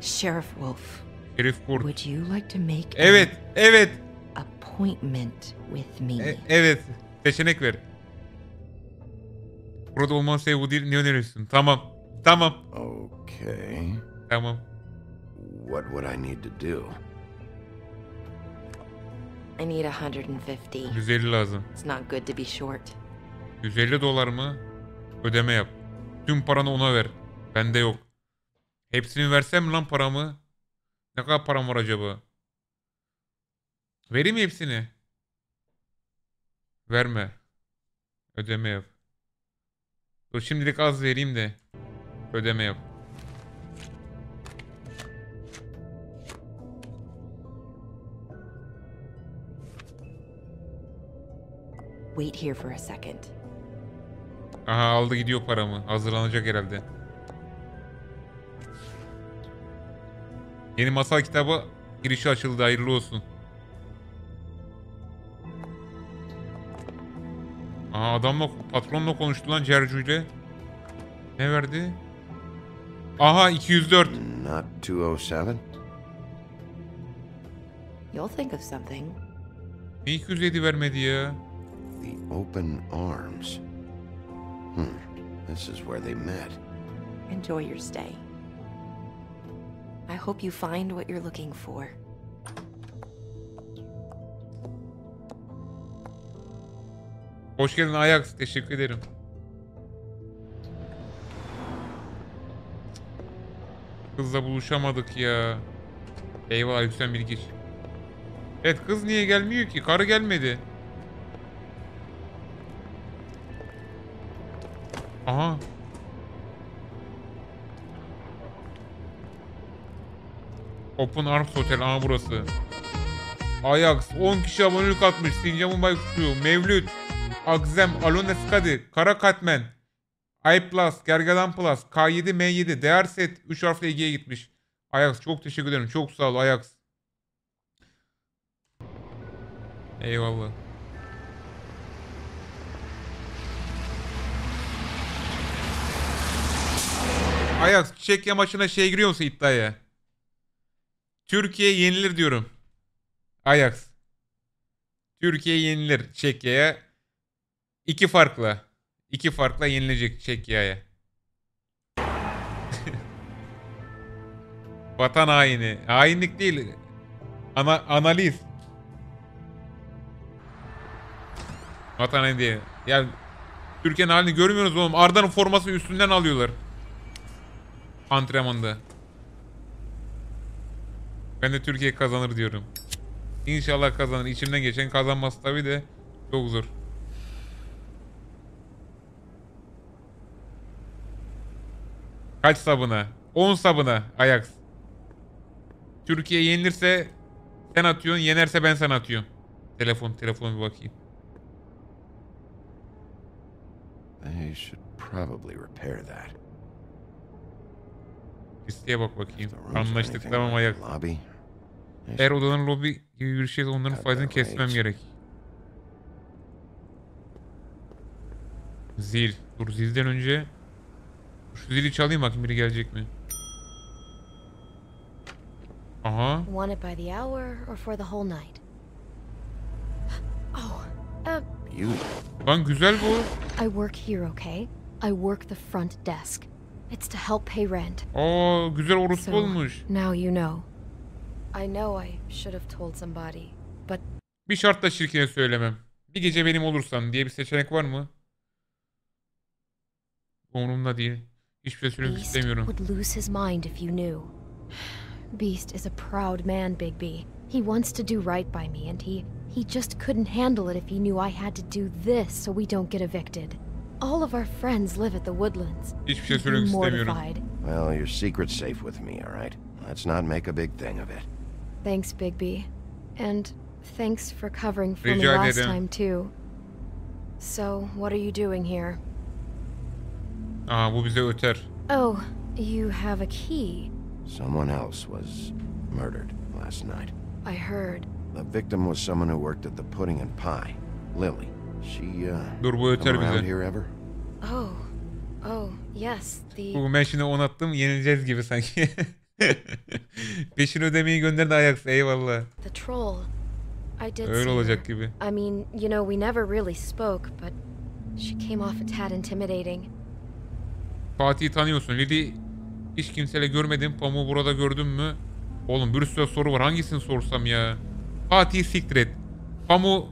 Sheriff Wolf. Herif kurt. Would you like to make Evet, evet, appointment with me? e- evet. Seçenek ver. Burada olman sebebi bu değil. Ne öneriyorsun? Tamam. Tamam. Okay. Tamam. What would I need to do? I need 150. 150 lazım. It's not good to be short. 150 dolar mı? Ödeme yap. Tüm paranı ona ver. Bende yok. Hepsini versem mi lan paramı? Ne kadar param var acaba? Vereyim mi hepsini? Verme. Ödeme yap. Dur şimdilik az vereyim de. Ödeme yap. Wait here for a second. Aha aldı gidiyor paramı. Hazırlanacak herhalde. Yeni masal kitabı girişi açıldı. Hayırlı olsun. Aha adamla patronla konuştu lan Cercu ile. Ne verdi? Aha 204. Not 207? You'll think of something. Ne 207 vermedi ya? The open arms. Hmm. This is where they met. Enjoy your stay. I hope you find what you're looking for. Hoş geldin Ajax. Teşekkür ederim. Kızla buluşamadık ya. Eyvallah Hüseyin Bilgiç. Evet kız niye gelmiyor ki? Karı gelmedi. Aha. Open Arms Hotel. Aha burası. Ajax 10 kişi abonelik atmış. Sincamun Baykuşu, Mevlüt, Akzem, Alone Skadi, Kara Katmen, I Plus, Gergedan Plus, K7, M7, Değer Set 3 harfle Ege'ye gitmiş. Ajax çok teşekkür ederim. Çok sağ ol Ajax. Eyvallah. Ajax Çekya maçına şey giriyor musun iddiaya? Türkiye yenilir diyorum. Ajax. Türkiye yenilir Çekya'ya. İki farkla. İki farkla yenilecek Çekya'ya. [laughs] Vatan haini. Hainlik değil. Ana, analiz. Vatan haini değil. Ya Türkiye'nin halini görmüyorsunuz oğlum. Arda'nın formasını üstünden alıyorlar. Antrenmanda. Ben de Türkiye kazanır diyorum. İnşallah kazanır. İçimden geçen kazanmaz tabi de çok zor. Kaç sabına? 10 sabına Ajax. Türkiye yenilirse sen atıyorsun, yenerse ben sana atıyorum. Telefon, telefona bir bakayım. They should probably repair that. Listeye bak bakayım. Anlaştık tamam Lobby. Eğer odanın lobi gibi bir şeyse onların faydını kesmem gerek. Zil. Dur zilden önce şu zili çalayım bakayım biri gelecek mi? Aha. Want it by the hour or for the whole night? Oh, uh, Beauty. Lan güzel bu. I work here, okay? I work the front desk. It's to help pay rent. Aa güzel orospu So, olmuş. now you know. I know I should have told somebody, but Bir şartla şirkete söylemem. Bir gece benim olursan diye bir seçenek var mı? Umurumda değil. Hiçbir şey söylemek Beast istemiyorum. would lose his mind if you knew. Beast is a proud man, Bigby. He wants to do right by me, and he he just couldn't handle it if he knew I had to do this so we don't get evicted. All of our friends live at the Woodlands. Hiçbir şey He'd be söylemek istemiyorum. mortified. Well, your secret's safe with me, all right? Let's not make a big thing of it. Thanks, Bigby. And thanks for covering for me last time, too. So, what are you doing here? Aa bu bize öter. Oh, you have a key. Someone else was murdered last night. I heard. The victim was someone who worked at the Pudding and Pie, Lily. She, uh, Dur bu öter bize. here ever? Oh. Oh, yes, the... Bu ben şimdi on attım yenileceğiz gibi sanki. [laughs] Peşin ödemeyi gönderdi Ajax eyvallah. The troll. I did Öyle olacak her. gibi. I mean, you know, we never really spoke, but she came off a tad intimidating. Fatih'i tanıyorsun. Lili hiç kimseyle görmedim. Pamuk'u burada gördün mü? Oğlum bir sürü soru var. Hangisini sorsam ya? Fatih'i siktir et. Pamuk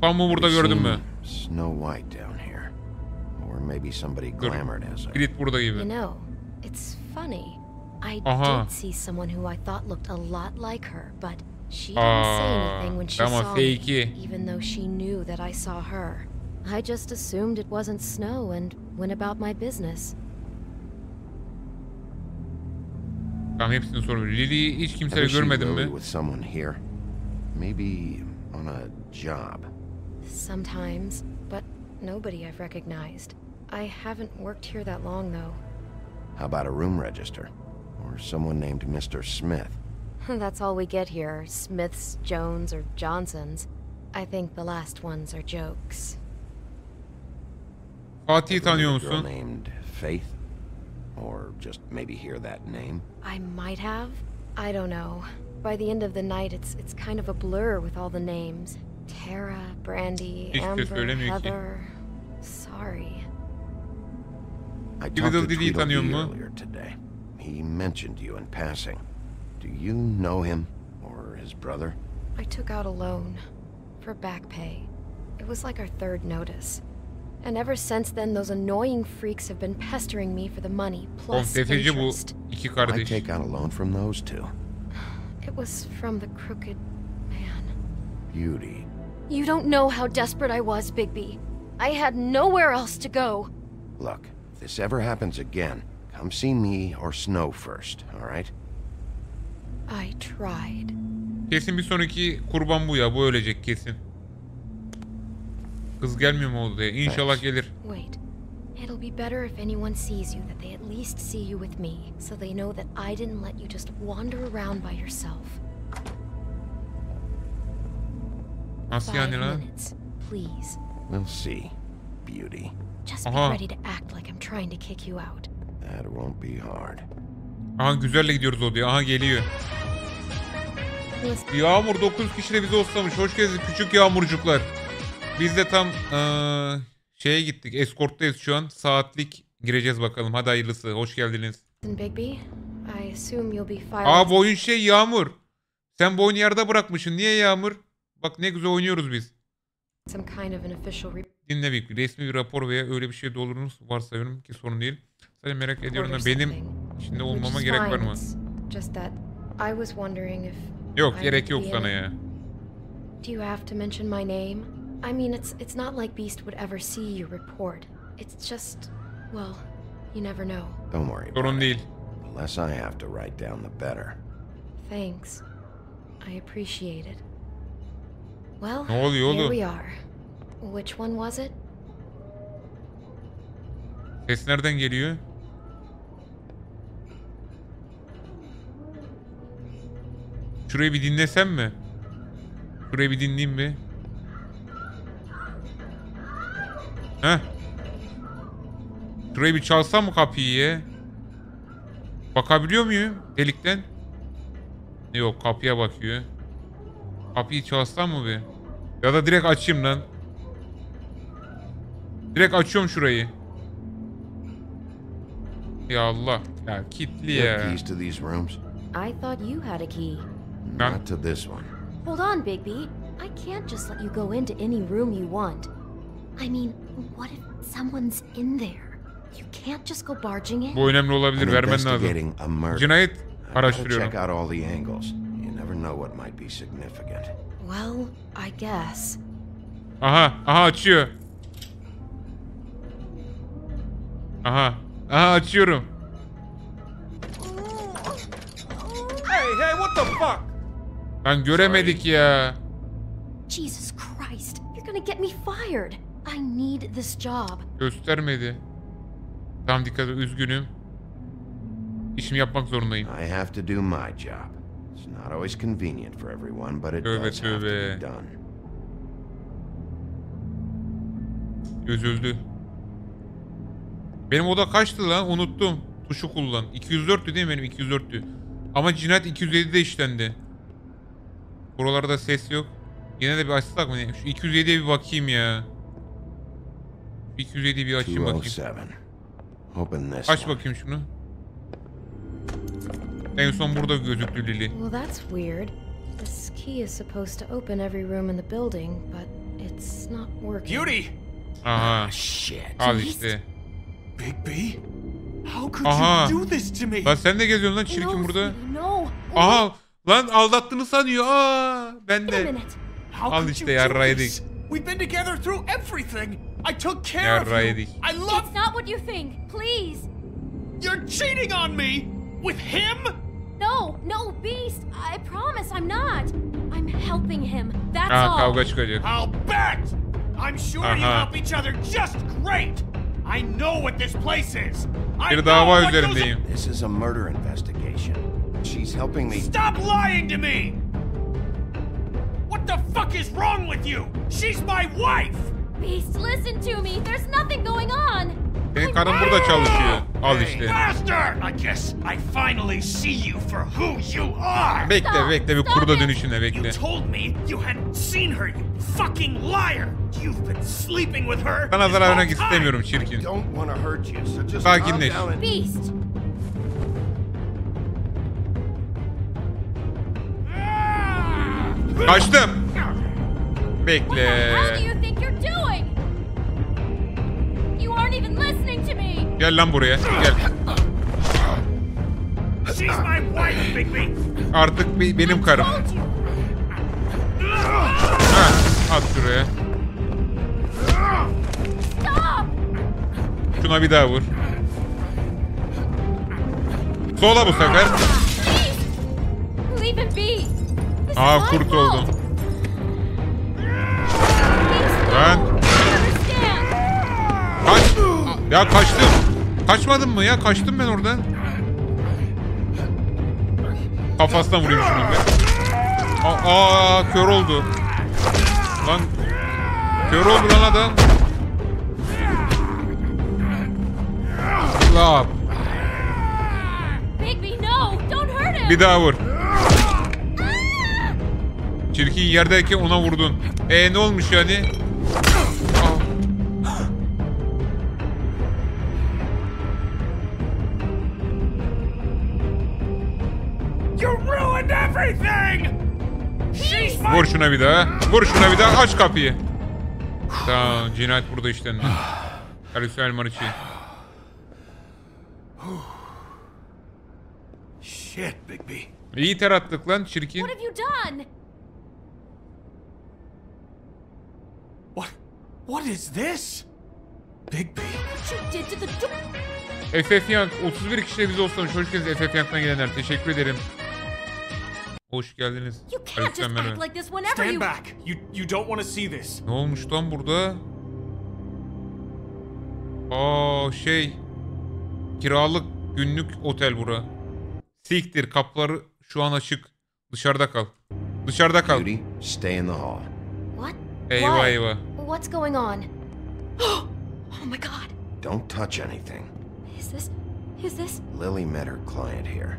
Pamuk'u burada Have you gördün mü? Snow White down here. Or maybe somebody glamored as her. Kilit burada gibi. You know, it's funny. I Aha. did see someone who I thought looked a lot like her, but she didn't say anything when she saw me, even though she knew that I saw her. I just assumed it wasn't snow and went about my business. Tamam hepsini soruyorum. Lili'yi hiç kimseyle görmedin mi? with someone here? Maybe on a job. Sometimes, but nobody I've recognized. I haven't worked here that long, though. How about a room register? Or someone named Mr. Smith? [laughs] That's all we get here Smiths, Jones, or Johnsons. I think the last ones are jokes. Fatih'i Ever tanıyor meet a girl musun? named Faith? Or just maybe hear that name? I might have. I don't know. By the end of the night, it's it's kind of a blur with all the names. Tara, Brandy, Hiç Amber, söylemiyor ki. Heather. Sorry. I Tweedledee talked to Dee'yi tanıyor Tweedledee mu? earlier today. He mentioned you in passing. Do you know him or his brother? I took out a loan for back pay. It was like our third notice. And ever since then, those annoying freaks have been pestering me for the money Oğlum plus tefeci bu interest. iki I kardeş. take out a loan from those two. It was from the crooked man. Beauty. You don't know how desperate I was, Bigby. I had nowhere else to go. Look, if this ever happens again, come see me or Snow first, all right? I tried. Kesin bir sonraki kurban bu ya. Bu ölecek kesin. Kız gelmiyor mu odaya? İnşallah gelir. Wait. It'll be better if anyone sees you that they at least see you with me, so they know that I didn't let you just wander around by yourself. Nasıl Five yani lan? minutes, please. We'll see, Beauty. Just be Aha. ready to act like I'm trying to kick you out. That won't be hard. Aha güzelle gidiyoruz odaya. Aha geliyor. Listen, Yağmur 9 kişi de bizi oslamış. Hoş geldiniz küçük yağmurcuklar. Biz de tam eee, şeye gittik. Eskorttayız şu an. Saatlik gireceğiz bakalım. Hadi hayırlısı. Hoş geldiniz. Bigby, I assume you'll be filing Aa bu oyun şey Yağmur. Sen bu oyunu yarıda bırakmışsın. Niye Yağmur? Bak ne güzel oynuyoruz biz. Dinle bir resmi bir rapor veya öyle bir şey doldurunuz varsayıyorum ki sorun değil. Sadece merak ediyorum or da benim içinde olmama gerek var mı? Yok gerek yok sana ya. Do you have to mention my name? I mean, it's it's not like Beast would ever see your report. It's just, well, you never know. Don't worry Sorun değil. The less I have to write down, the better. Thanks. I appreciate it. Well, Ne oluyor here oğlum? we are. Which one was it? Ses nereden geliyor? Şurayı bir dinlesem mi? Şurayı bir dinleyeyim mi? Heh. Şurayı bir çalsam mı kapıyı ya? Bakabiliyor muyum delikten? Yok kapıya bakıyor. Kapıyı çalsam mı bir? Ya da direkt açayım lan. Direkt açıyorum şurayı. Ya Allah. Ya kilitli ya. keys to these rooms? I thought you had a key. Not to this one. Hold on, Bigby. I can't just let you go into any room you want. I mean, what if someone's in there? You can't just go barging in. Bu önemli olabilir. I'm Vermen lazım. Cinayet araştırıyorum. check out all the angles. Know what might be significant. Well, I guess. Aha. Aha açıyor. Aha. Aha açıyorum. Hey, hey, what the fuck? Lan göremedik ya. Jesus Christ, you're gonna get me fired. I need this job. Göstermedi. Tamam dikkat. Üzgünüm. İşimi yapmak zorundayım. I have to do my job. It's not always convenient for everyone, but it does have to be done. Üzüldü. Benim oda kaçtı lan? Unuttum. Tuşu kullan. 204'tü değil mi benim? 204'tü. Ama cinayet 207'de işlendi. Buralarda ses yok. Yine de bir açsak mı? Şu 207'ye bir bakayım ya. Şu 207'yi bir açayım bakayım. 207. Open this Aç bakayım şunu. En son burada gözüktü Lily. Well, that's weird. This key is supposed to open every room in the building, but it's not working. Beauty! Aha. shit. Al işte. Big B? How could Aha. you do this to me? Lan sen de geziyorsun lan çirkin burada. No. Aha. Lan aldattığını sanıyor. Aa, ben Wait a de. minute. How Al could işte you do yarrağı this? yedik. We've been together through everything. I took care of Yarrağı you. I love. It's not what you think. Please. You're cheating on me with him. No, no, Beast. I promise I'm not. I'm helping him. That's Aha all. kavga çıkacak. I'll bet. I'm sure you help each other just great. I know what this place is. I Bir know dava what goes üzerindeyim. This is a murder investigation. She's helping me. Stop lying to me! What the fuck is wrong with you? She's my wife! Beast, listen to me. There's nothing going on. Senin karın burada çalışıyor. Al işte. Bekle bekle bir kurda dönüşüne bekle. Sana zarar vermek istemiyorum çirkin. Sakinleş. Kaçtım. Bekle. Aren't even listening to me! Gel lan buraya. Gel. She's my wife, Bigby! Artık be- benim karım. Ha, at şuraya. Stop! Şuna bir daha vur. Sola bu sefer. Aa kurt oldum. Ben. Ya kaçtım. Kaçmadın mı ya? Kaçtım ben oradan. Kafasına vurayım şunu bir. Aa, aa kör oldu. Lan kör oldu lan adam. Him! Bir daha vur. Çirkin yerdeyken ona vurdun. E ne olmuş yani? Vur şuna bir daha. Vur şuna bir daha. Aç kapıyı. Tamam cinayet burada işlendi. Alice Elmarici. Shit, Bigby. İyi ter attık lan çirkin. What have you done? What? What is this? Bigby. What you did to the door? FF Yank 31 kişiyle bize olsamış. Hoş geldiniz FF Yank'tan gelenler. Teşekkür ederim. Hoş geldiniz. You can't Aleyküm just merhaba. act like this whenever Stand back. You you don't want to see this. Ne olmuş lan burada? Aa şey. Kiralık günlük otel bura. Siktir kapıları şu an açık. Dışarıda kal. Dışarıda kal. Judy, stay in the hall. What? Eyvah What? eyvah. What's going on? [gasps] oh my god. Don't touch anything. Is this... Is this... Lily met her client here,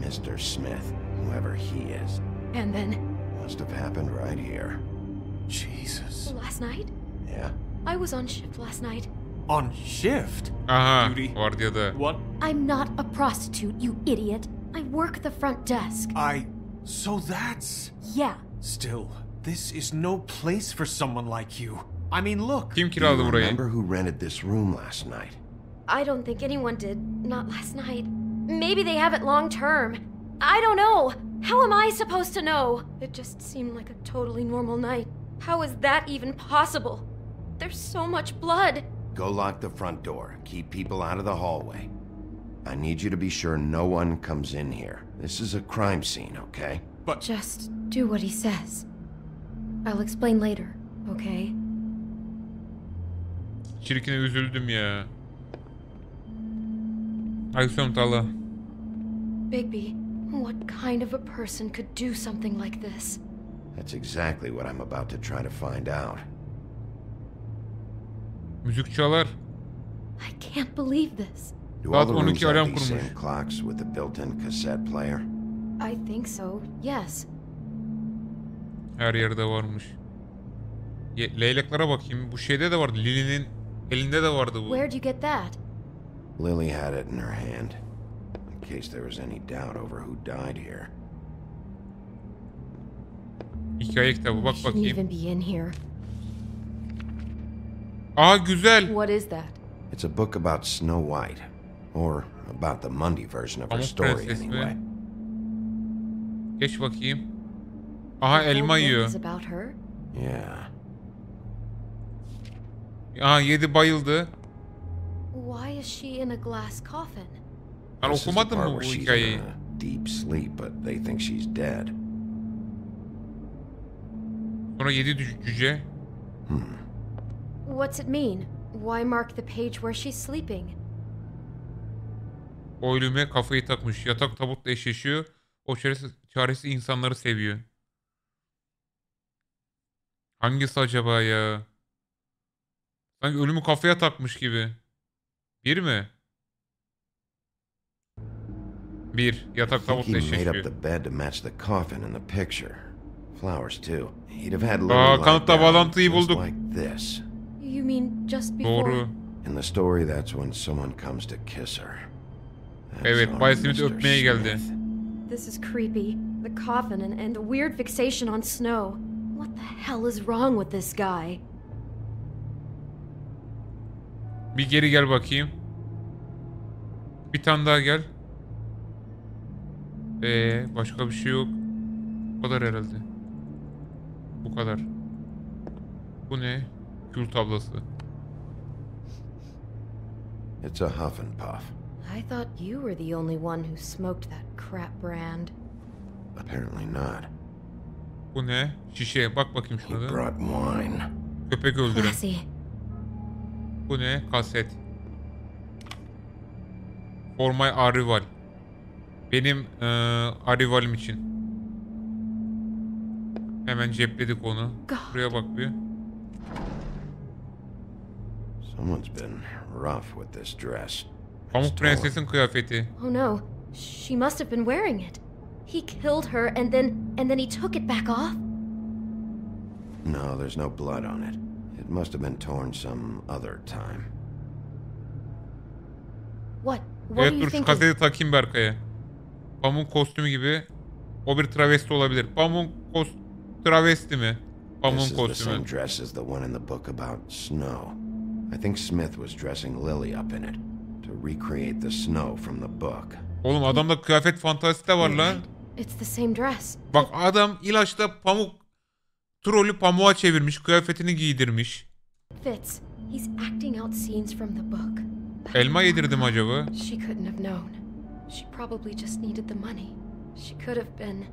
Mr. Smith, whoever he is. And then... Must have happened right here. Jesus. Last night? Yeah? I was on shift last night. On shift? Uh-huh. Duty. What? I'm not a prostitute, you idiot. I work the front desk. I. So that's. Yeah. Still, this is no place for someone like you. I mean, look. Kim Do kiraladı you burayı? remember who rented this room last night? I don't think anyone did. Not last night. Maybe they have it long term. I don't know. How am I supposed to know? It just seemed like a totally normal night. How is that even possible? There's so much blood. Go lock the front door. Keep people out of the hallway. I need you to be sure no one comes in here. This is a crime scene, okay? But- Just do what he says. I'll explain later, okay? Çirkine üzüldüm ya. Aleyküm Tala. Bigby, what kind of a person could do something like this? That's exactly what I'm about to try to find out. Müzik çalar. I can't believe this. Do all the rooms 12 have these same clocks with the built-in cassette player? I think so, yes. Her yerde varmış. Ye- Leyleklara bakayım. Bu şeyde de vardı. Lily'nin elinde de vardı bu. Where'd you get that? Lily had it in her hand, case there was any doubt over who died here. Hikaye kitabı bak Shouldn't even be in here. Aa güzel. What is that? It's a book about Snow White, or about the Monday version of her story, anyway. Geç bakayım. Aha The whole elma yiyor. is about her? Yeah. Aha yedi bayıldı. Why is she in a glass coffin? Ben This is the okumadım part mı bu where she's hikayeyi? in a deep sleep, but they think she's dead. Sonra yedi cü- cüce. What's it mean? Why mark the page where she's sleeping? O ölüme kafayı takmış. Yatak tabutla eşleşiyor. O çaresiz, çaresiz insanları seviyor. Hangisi acaba ya? Sanki ölümü kafaya takmış gibi. Bir mi? 1. Yatak tavuk teşekkü. Aa, kanıtla bağlantıyı bulduk. Doğru. In the story that's when someone comes to kiss her. Evet, Bay Smith öpmeye geldi. This is creepy. The coffin and, and the weird fixation on snow. What the hell is wrong with this guy? Bir geri gel bakayım. Bir tane daha gel. Ee, başka bir şey yok. Bu kadar herhalde. Bu kadar. Bu ne? Kül tablası. It's a huff and puff. I thought you were the only one who smoked that crap brand. Apparently not. Bu ne? Şişe. Bak bakayım şuna da. Brought wine. Köpek öldürün. Classy. Bu ne? Kaset. For my arrival. Benim eee arrivalim için. Hemen cepledik onu. Buraya bak bir. Someone's been rough with this dress. Pamuk Prenses'in kıyafeti. Oh no, she must have been wearing it. He killed her and then and then he took it back off? No, there's no blood on it. It must have been torn some other time. What? What Evet you dur şu kaseti takayım Berkay'a. Pamuk kostümü gibi. O bir travesti olabilir. Pamuk kost travesti mi? This is the kostümü. same dress as the one in the book about snow. I think Smith was dressing Lily up in it to recreate the snow from the book. Oğlum adamda kıyafet fantazisi de var lan. It's the same dress. Bak adam ilaçta pamuk trolü pamuğa çevirmiş. Kıyafetini giydirmiş. Fits. He's acting out scenes from the book. Elma yedirdim acaba? She couldn't have known. She probably just needed the money. She could have been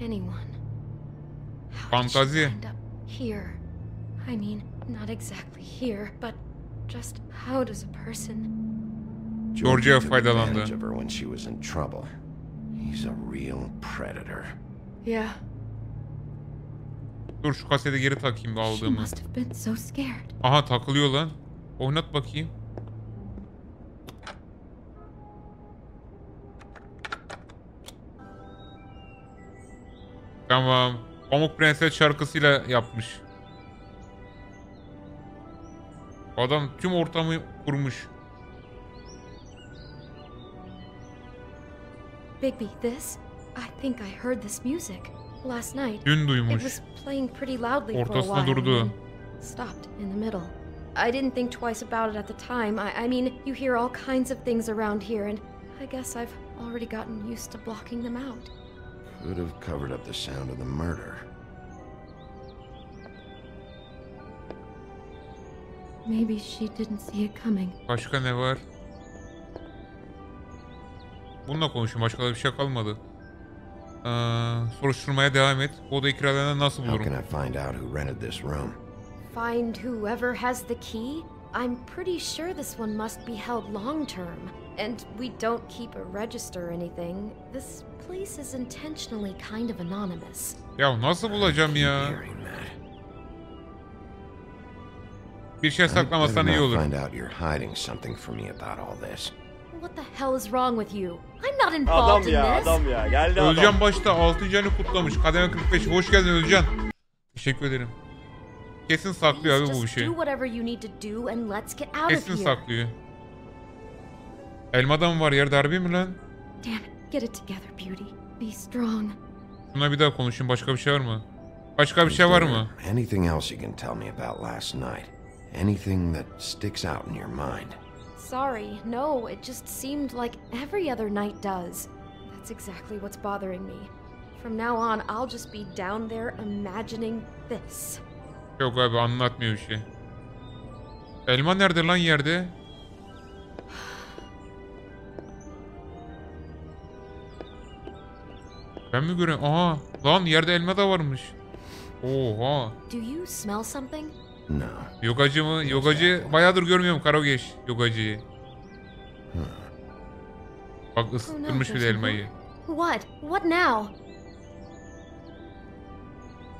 anyone. Fantazi. End up here. I mean, not exactly here, but just how does a person Georgia faydalandı. of her when she was in trouble. He's a real predator. Yeah. Dur şu kaseti geri takayım She aldığımı. must have been so scared. Aha takılıyor lan. Oynat bakayım. Tamam. Pamuk Prenses şarkısıyla yapmış. Adam tüm ortamı kurmuş. Bigby, this? I think I heard this music last night. Dün duymuş. It was playing pretty loudly for a Ortasına while. durdu. Stopped in the middle. I didn't think twice about it at the time. I, I mean, you hear all kinds of things around here, and I guess I've already gotten used to blocking them out. Could have covered up the sound of the murder. Maybe she didn't see it coming. Başka ne var? Bununla konuşun. Başka da bir şey kalmadı. Ee, soruşturmaya devam et. O da kiralarını nasıl How can I find out who rented this room? Find whoever has the key? I'm pretty sure this one must be held long term. And we don't keep a register or anything. This place is intentionally kind of anonymous. Ya nasıl bulacağım ya? Bir şey saklamasan iyi not olur. find out you're hiding something from me about all this. What the hell is wrong with you? I'm not involved in this. ya geldi Özcan başta 6. ayını kutlamış. Kademe 45. Hoş geldin Özcan. Teşekkür ederim. Kesin saklıyor abi bu bir şey. do whatever Elmada mı var yerde harbi mi lan? Damn it, get it together, Beauty. Be strong. Şuna bir daha konuşayım. Başka bir şey var mı? Başka bir şey var mı? Anything else you can tell me about last night? Anything that sticks out in your mind? Sorry, no, it just seemed like every other night does. That's exactly what's bothering me. From now on, I'll just be down there imagining this. Yok abi anlatmıyor bir şey. Elma nerede lan yerde? Ben mi görüyorum? Aha lan yerde elma da varmış. Oha. Do you smell something? No. Yogacı mı? Yogacı bayağıdır görmüyorum Karageç yogacıyı. Bak de there's elmayı. What? What now?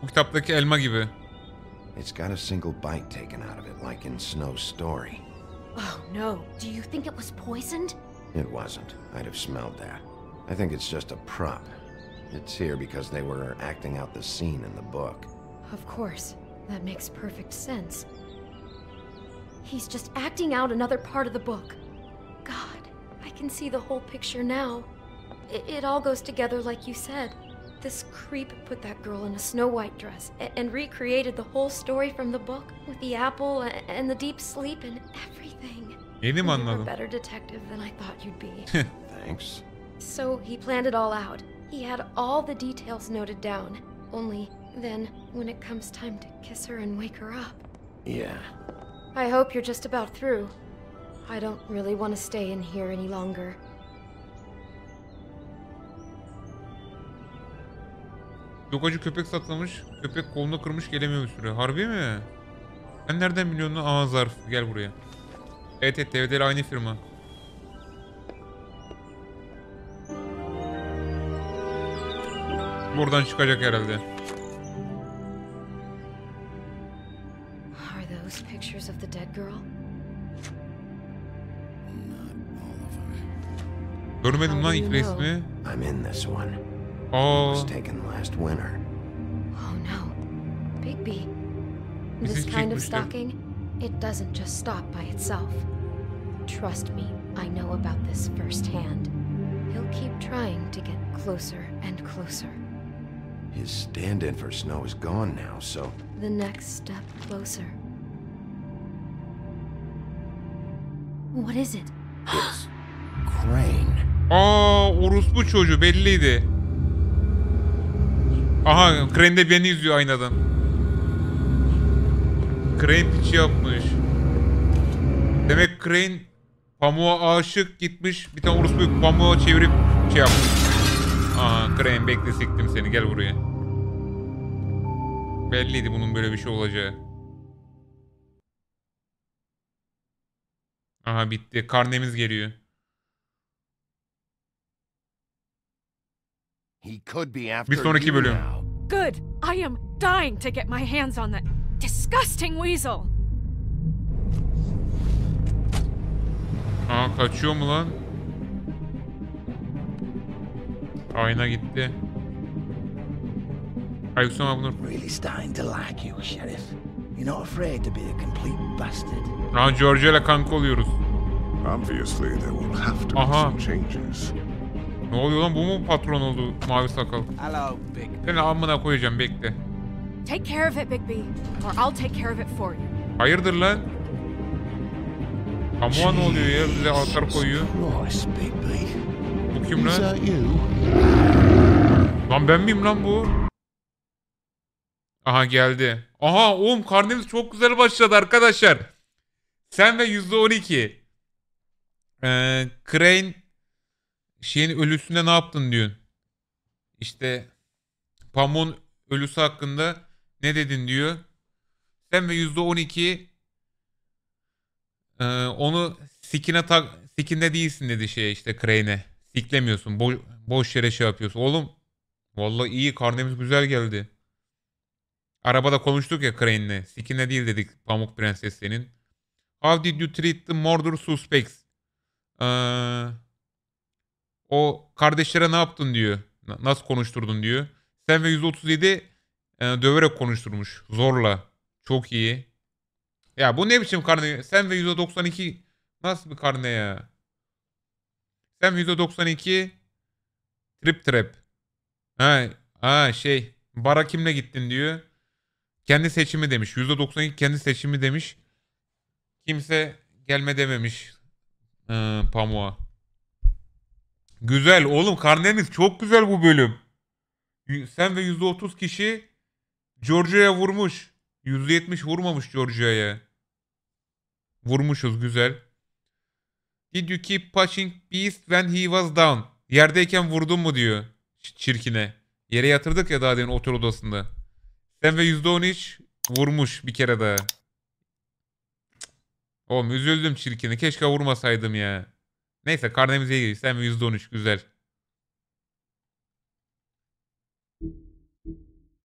Bu kitaptaki elma gibi. It's got a single bite taken out of it, like in Snow's story. Oh no. Do you think it was poisoned? It wasn't. I'd have smelled that. I think it's just a prop. It's here because they were acting out the scene in the book. Of course. That makes perfect sense. He's just acting out another part of the book. God, I can see the whole picture now. It, it all goes together like you said. This creep put that girl in a Snow White dress a- and recreated the whole story from the book with the apple a- and the deep sleep and everything. Yeni mi You're a better detective than I thought you'd be. [laughs] Thanks. So he planned it all out. He had all the details noted down. Only then, when it comes time to kiss her and wake her up. Yeah. I hope you're just about through. I don't really want to stay in here any longer. Dokacı köpek satılmış. Köpek kolunu kırmış gelemiyor bir süre. Harbi mi? Sen nereden biliyorsun? Aa zarf. Gel buraya. Evet evet DVD'li aynı firma. Buradan çıkacak herhalde. Are those pictures of the dead girl? Görmedim lan ilk How do you resmi. I'm in this one. Aa. It was taken last winter. Oh no. Bigby. Bizi This kind of stalking, it doesn't just stop by itself. Trust me, I know about this firsthand. He'll keep trying to get closer and closer. His stand-in for Snow is gone now, so The next step closer. What is it? it's Crane. Aa orospu çocuğu belliydi. Aha Crane de beni izliyor aynadan. Crane piçi yapmış. Demek Crane pamuğa aşık gitmiş. Bir tane orospu pamuğa çevirip şey yapmış. Aha Crane bekle siktim seni gel buraya. Belliydi bunun böyle bir şey olacağı. Aha bitti. Karnemiz geliyor. He could be after Bir sonraki you bölüm. now. Good. I am dying to get my hands on that disgusting weasel. Aa kaçıyor mu lan? Ayna gitti. Ay Hüsam bunu... Really starting to like you, Sheriff. You're not afraid to be a complete bastard. Aa Georgia ile kanka oluyoruz. Obviously, there will have to be Aha. some changes. Ne oluyor lan bu mu patron oldu mavi sakal? Hello, Big. Seni amına koyacağım bekle. Take care of it, Bigby, or I'll take care of it for you. Hayırdır lan? Pamuğa ne oluyor ya bize atar koyuyor. Christ, Bigby. Bu kim lan? Lan ben miyim lan bu? Aha geldi. Aha oğlum karnemiz çok güzel başladı arkadaşlar. Sen ve %12. Ee, Crane şeyin ölüsünde ne yaptın diyorsun. İşte Pamuk'un ölüsü hakkında ne dedin diyor. Sen ve %12 ee, onu sikine tak sikinde değilsin dedi şey işte Crane'e. Siklemiyorsun. Bo boş yere şey yapıyorsun. Oğlum vallahi iyi karnemiz güzel geldi. Arabada konuştuk ya Crane'le. Sikine değil dedik Pamuk Prenses senin. How did you treat the murder suspects? Ee, o kardeşlere ne yaptın diyor. Na- Nasıl konuşturdun diyor. Sen ve 137 e, döverek konuşturmuş. Zorla. Çok iyi. Ya bu ne biçim karne? Sen ve 192 nasıl bir karne ya? Sen ve 192 trip trap. Ha, ha şey bara kimle gittin diyor. Kendi seçimi demiş. %92 kendi seçimi demiş. Kimse gelme dememiş. Ee, pamuğa. Güzel oğlum karnemiz çok güzel bu bölüm. Sen ve %30 kişi Georgia'ya vurmuş. %70 vurmamış Georgia'ya. Vurmuşuz güzel. Did you keep punching Beast when he was down? Yerdeyken vurdun mu diyor ç- çirkine. Yere yatırdık ya daha demin otel odasında. Sen ve %13 vurmuş bir kere daha. Oğlum üzüldüm çirkine. Keşke vurmasaydım ya. Neyse karnemize ilgili. Sen ve %13 güzel.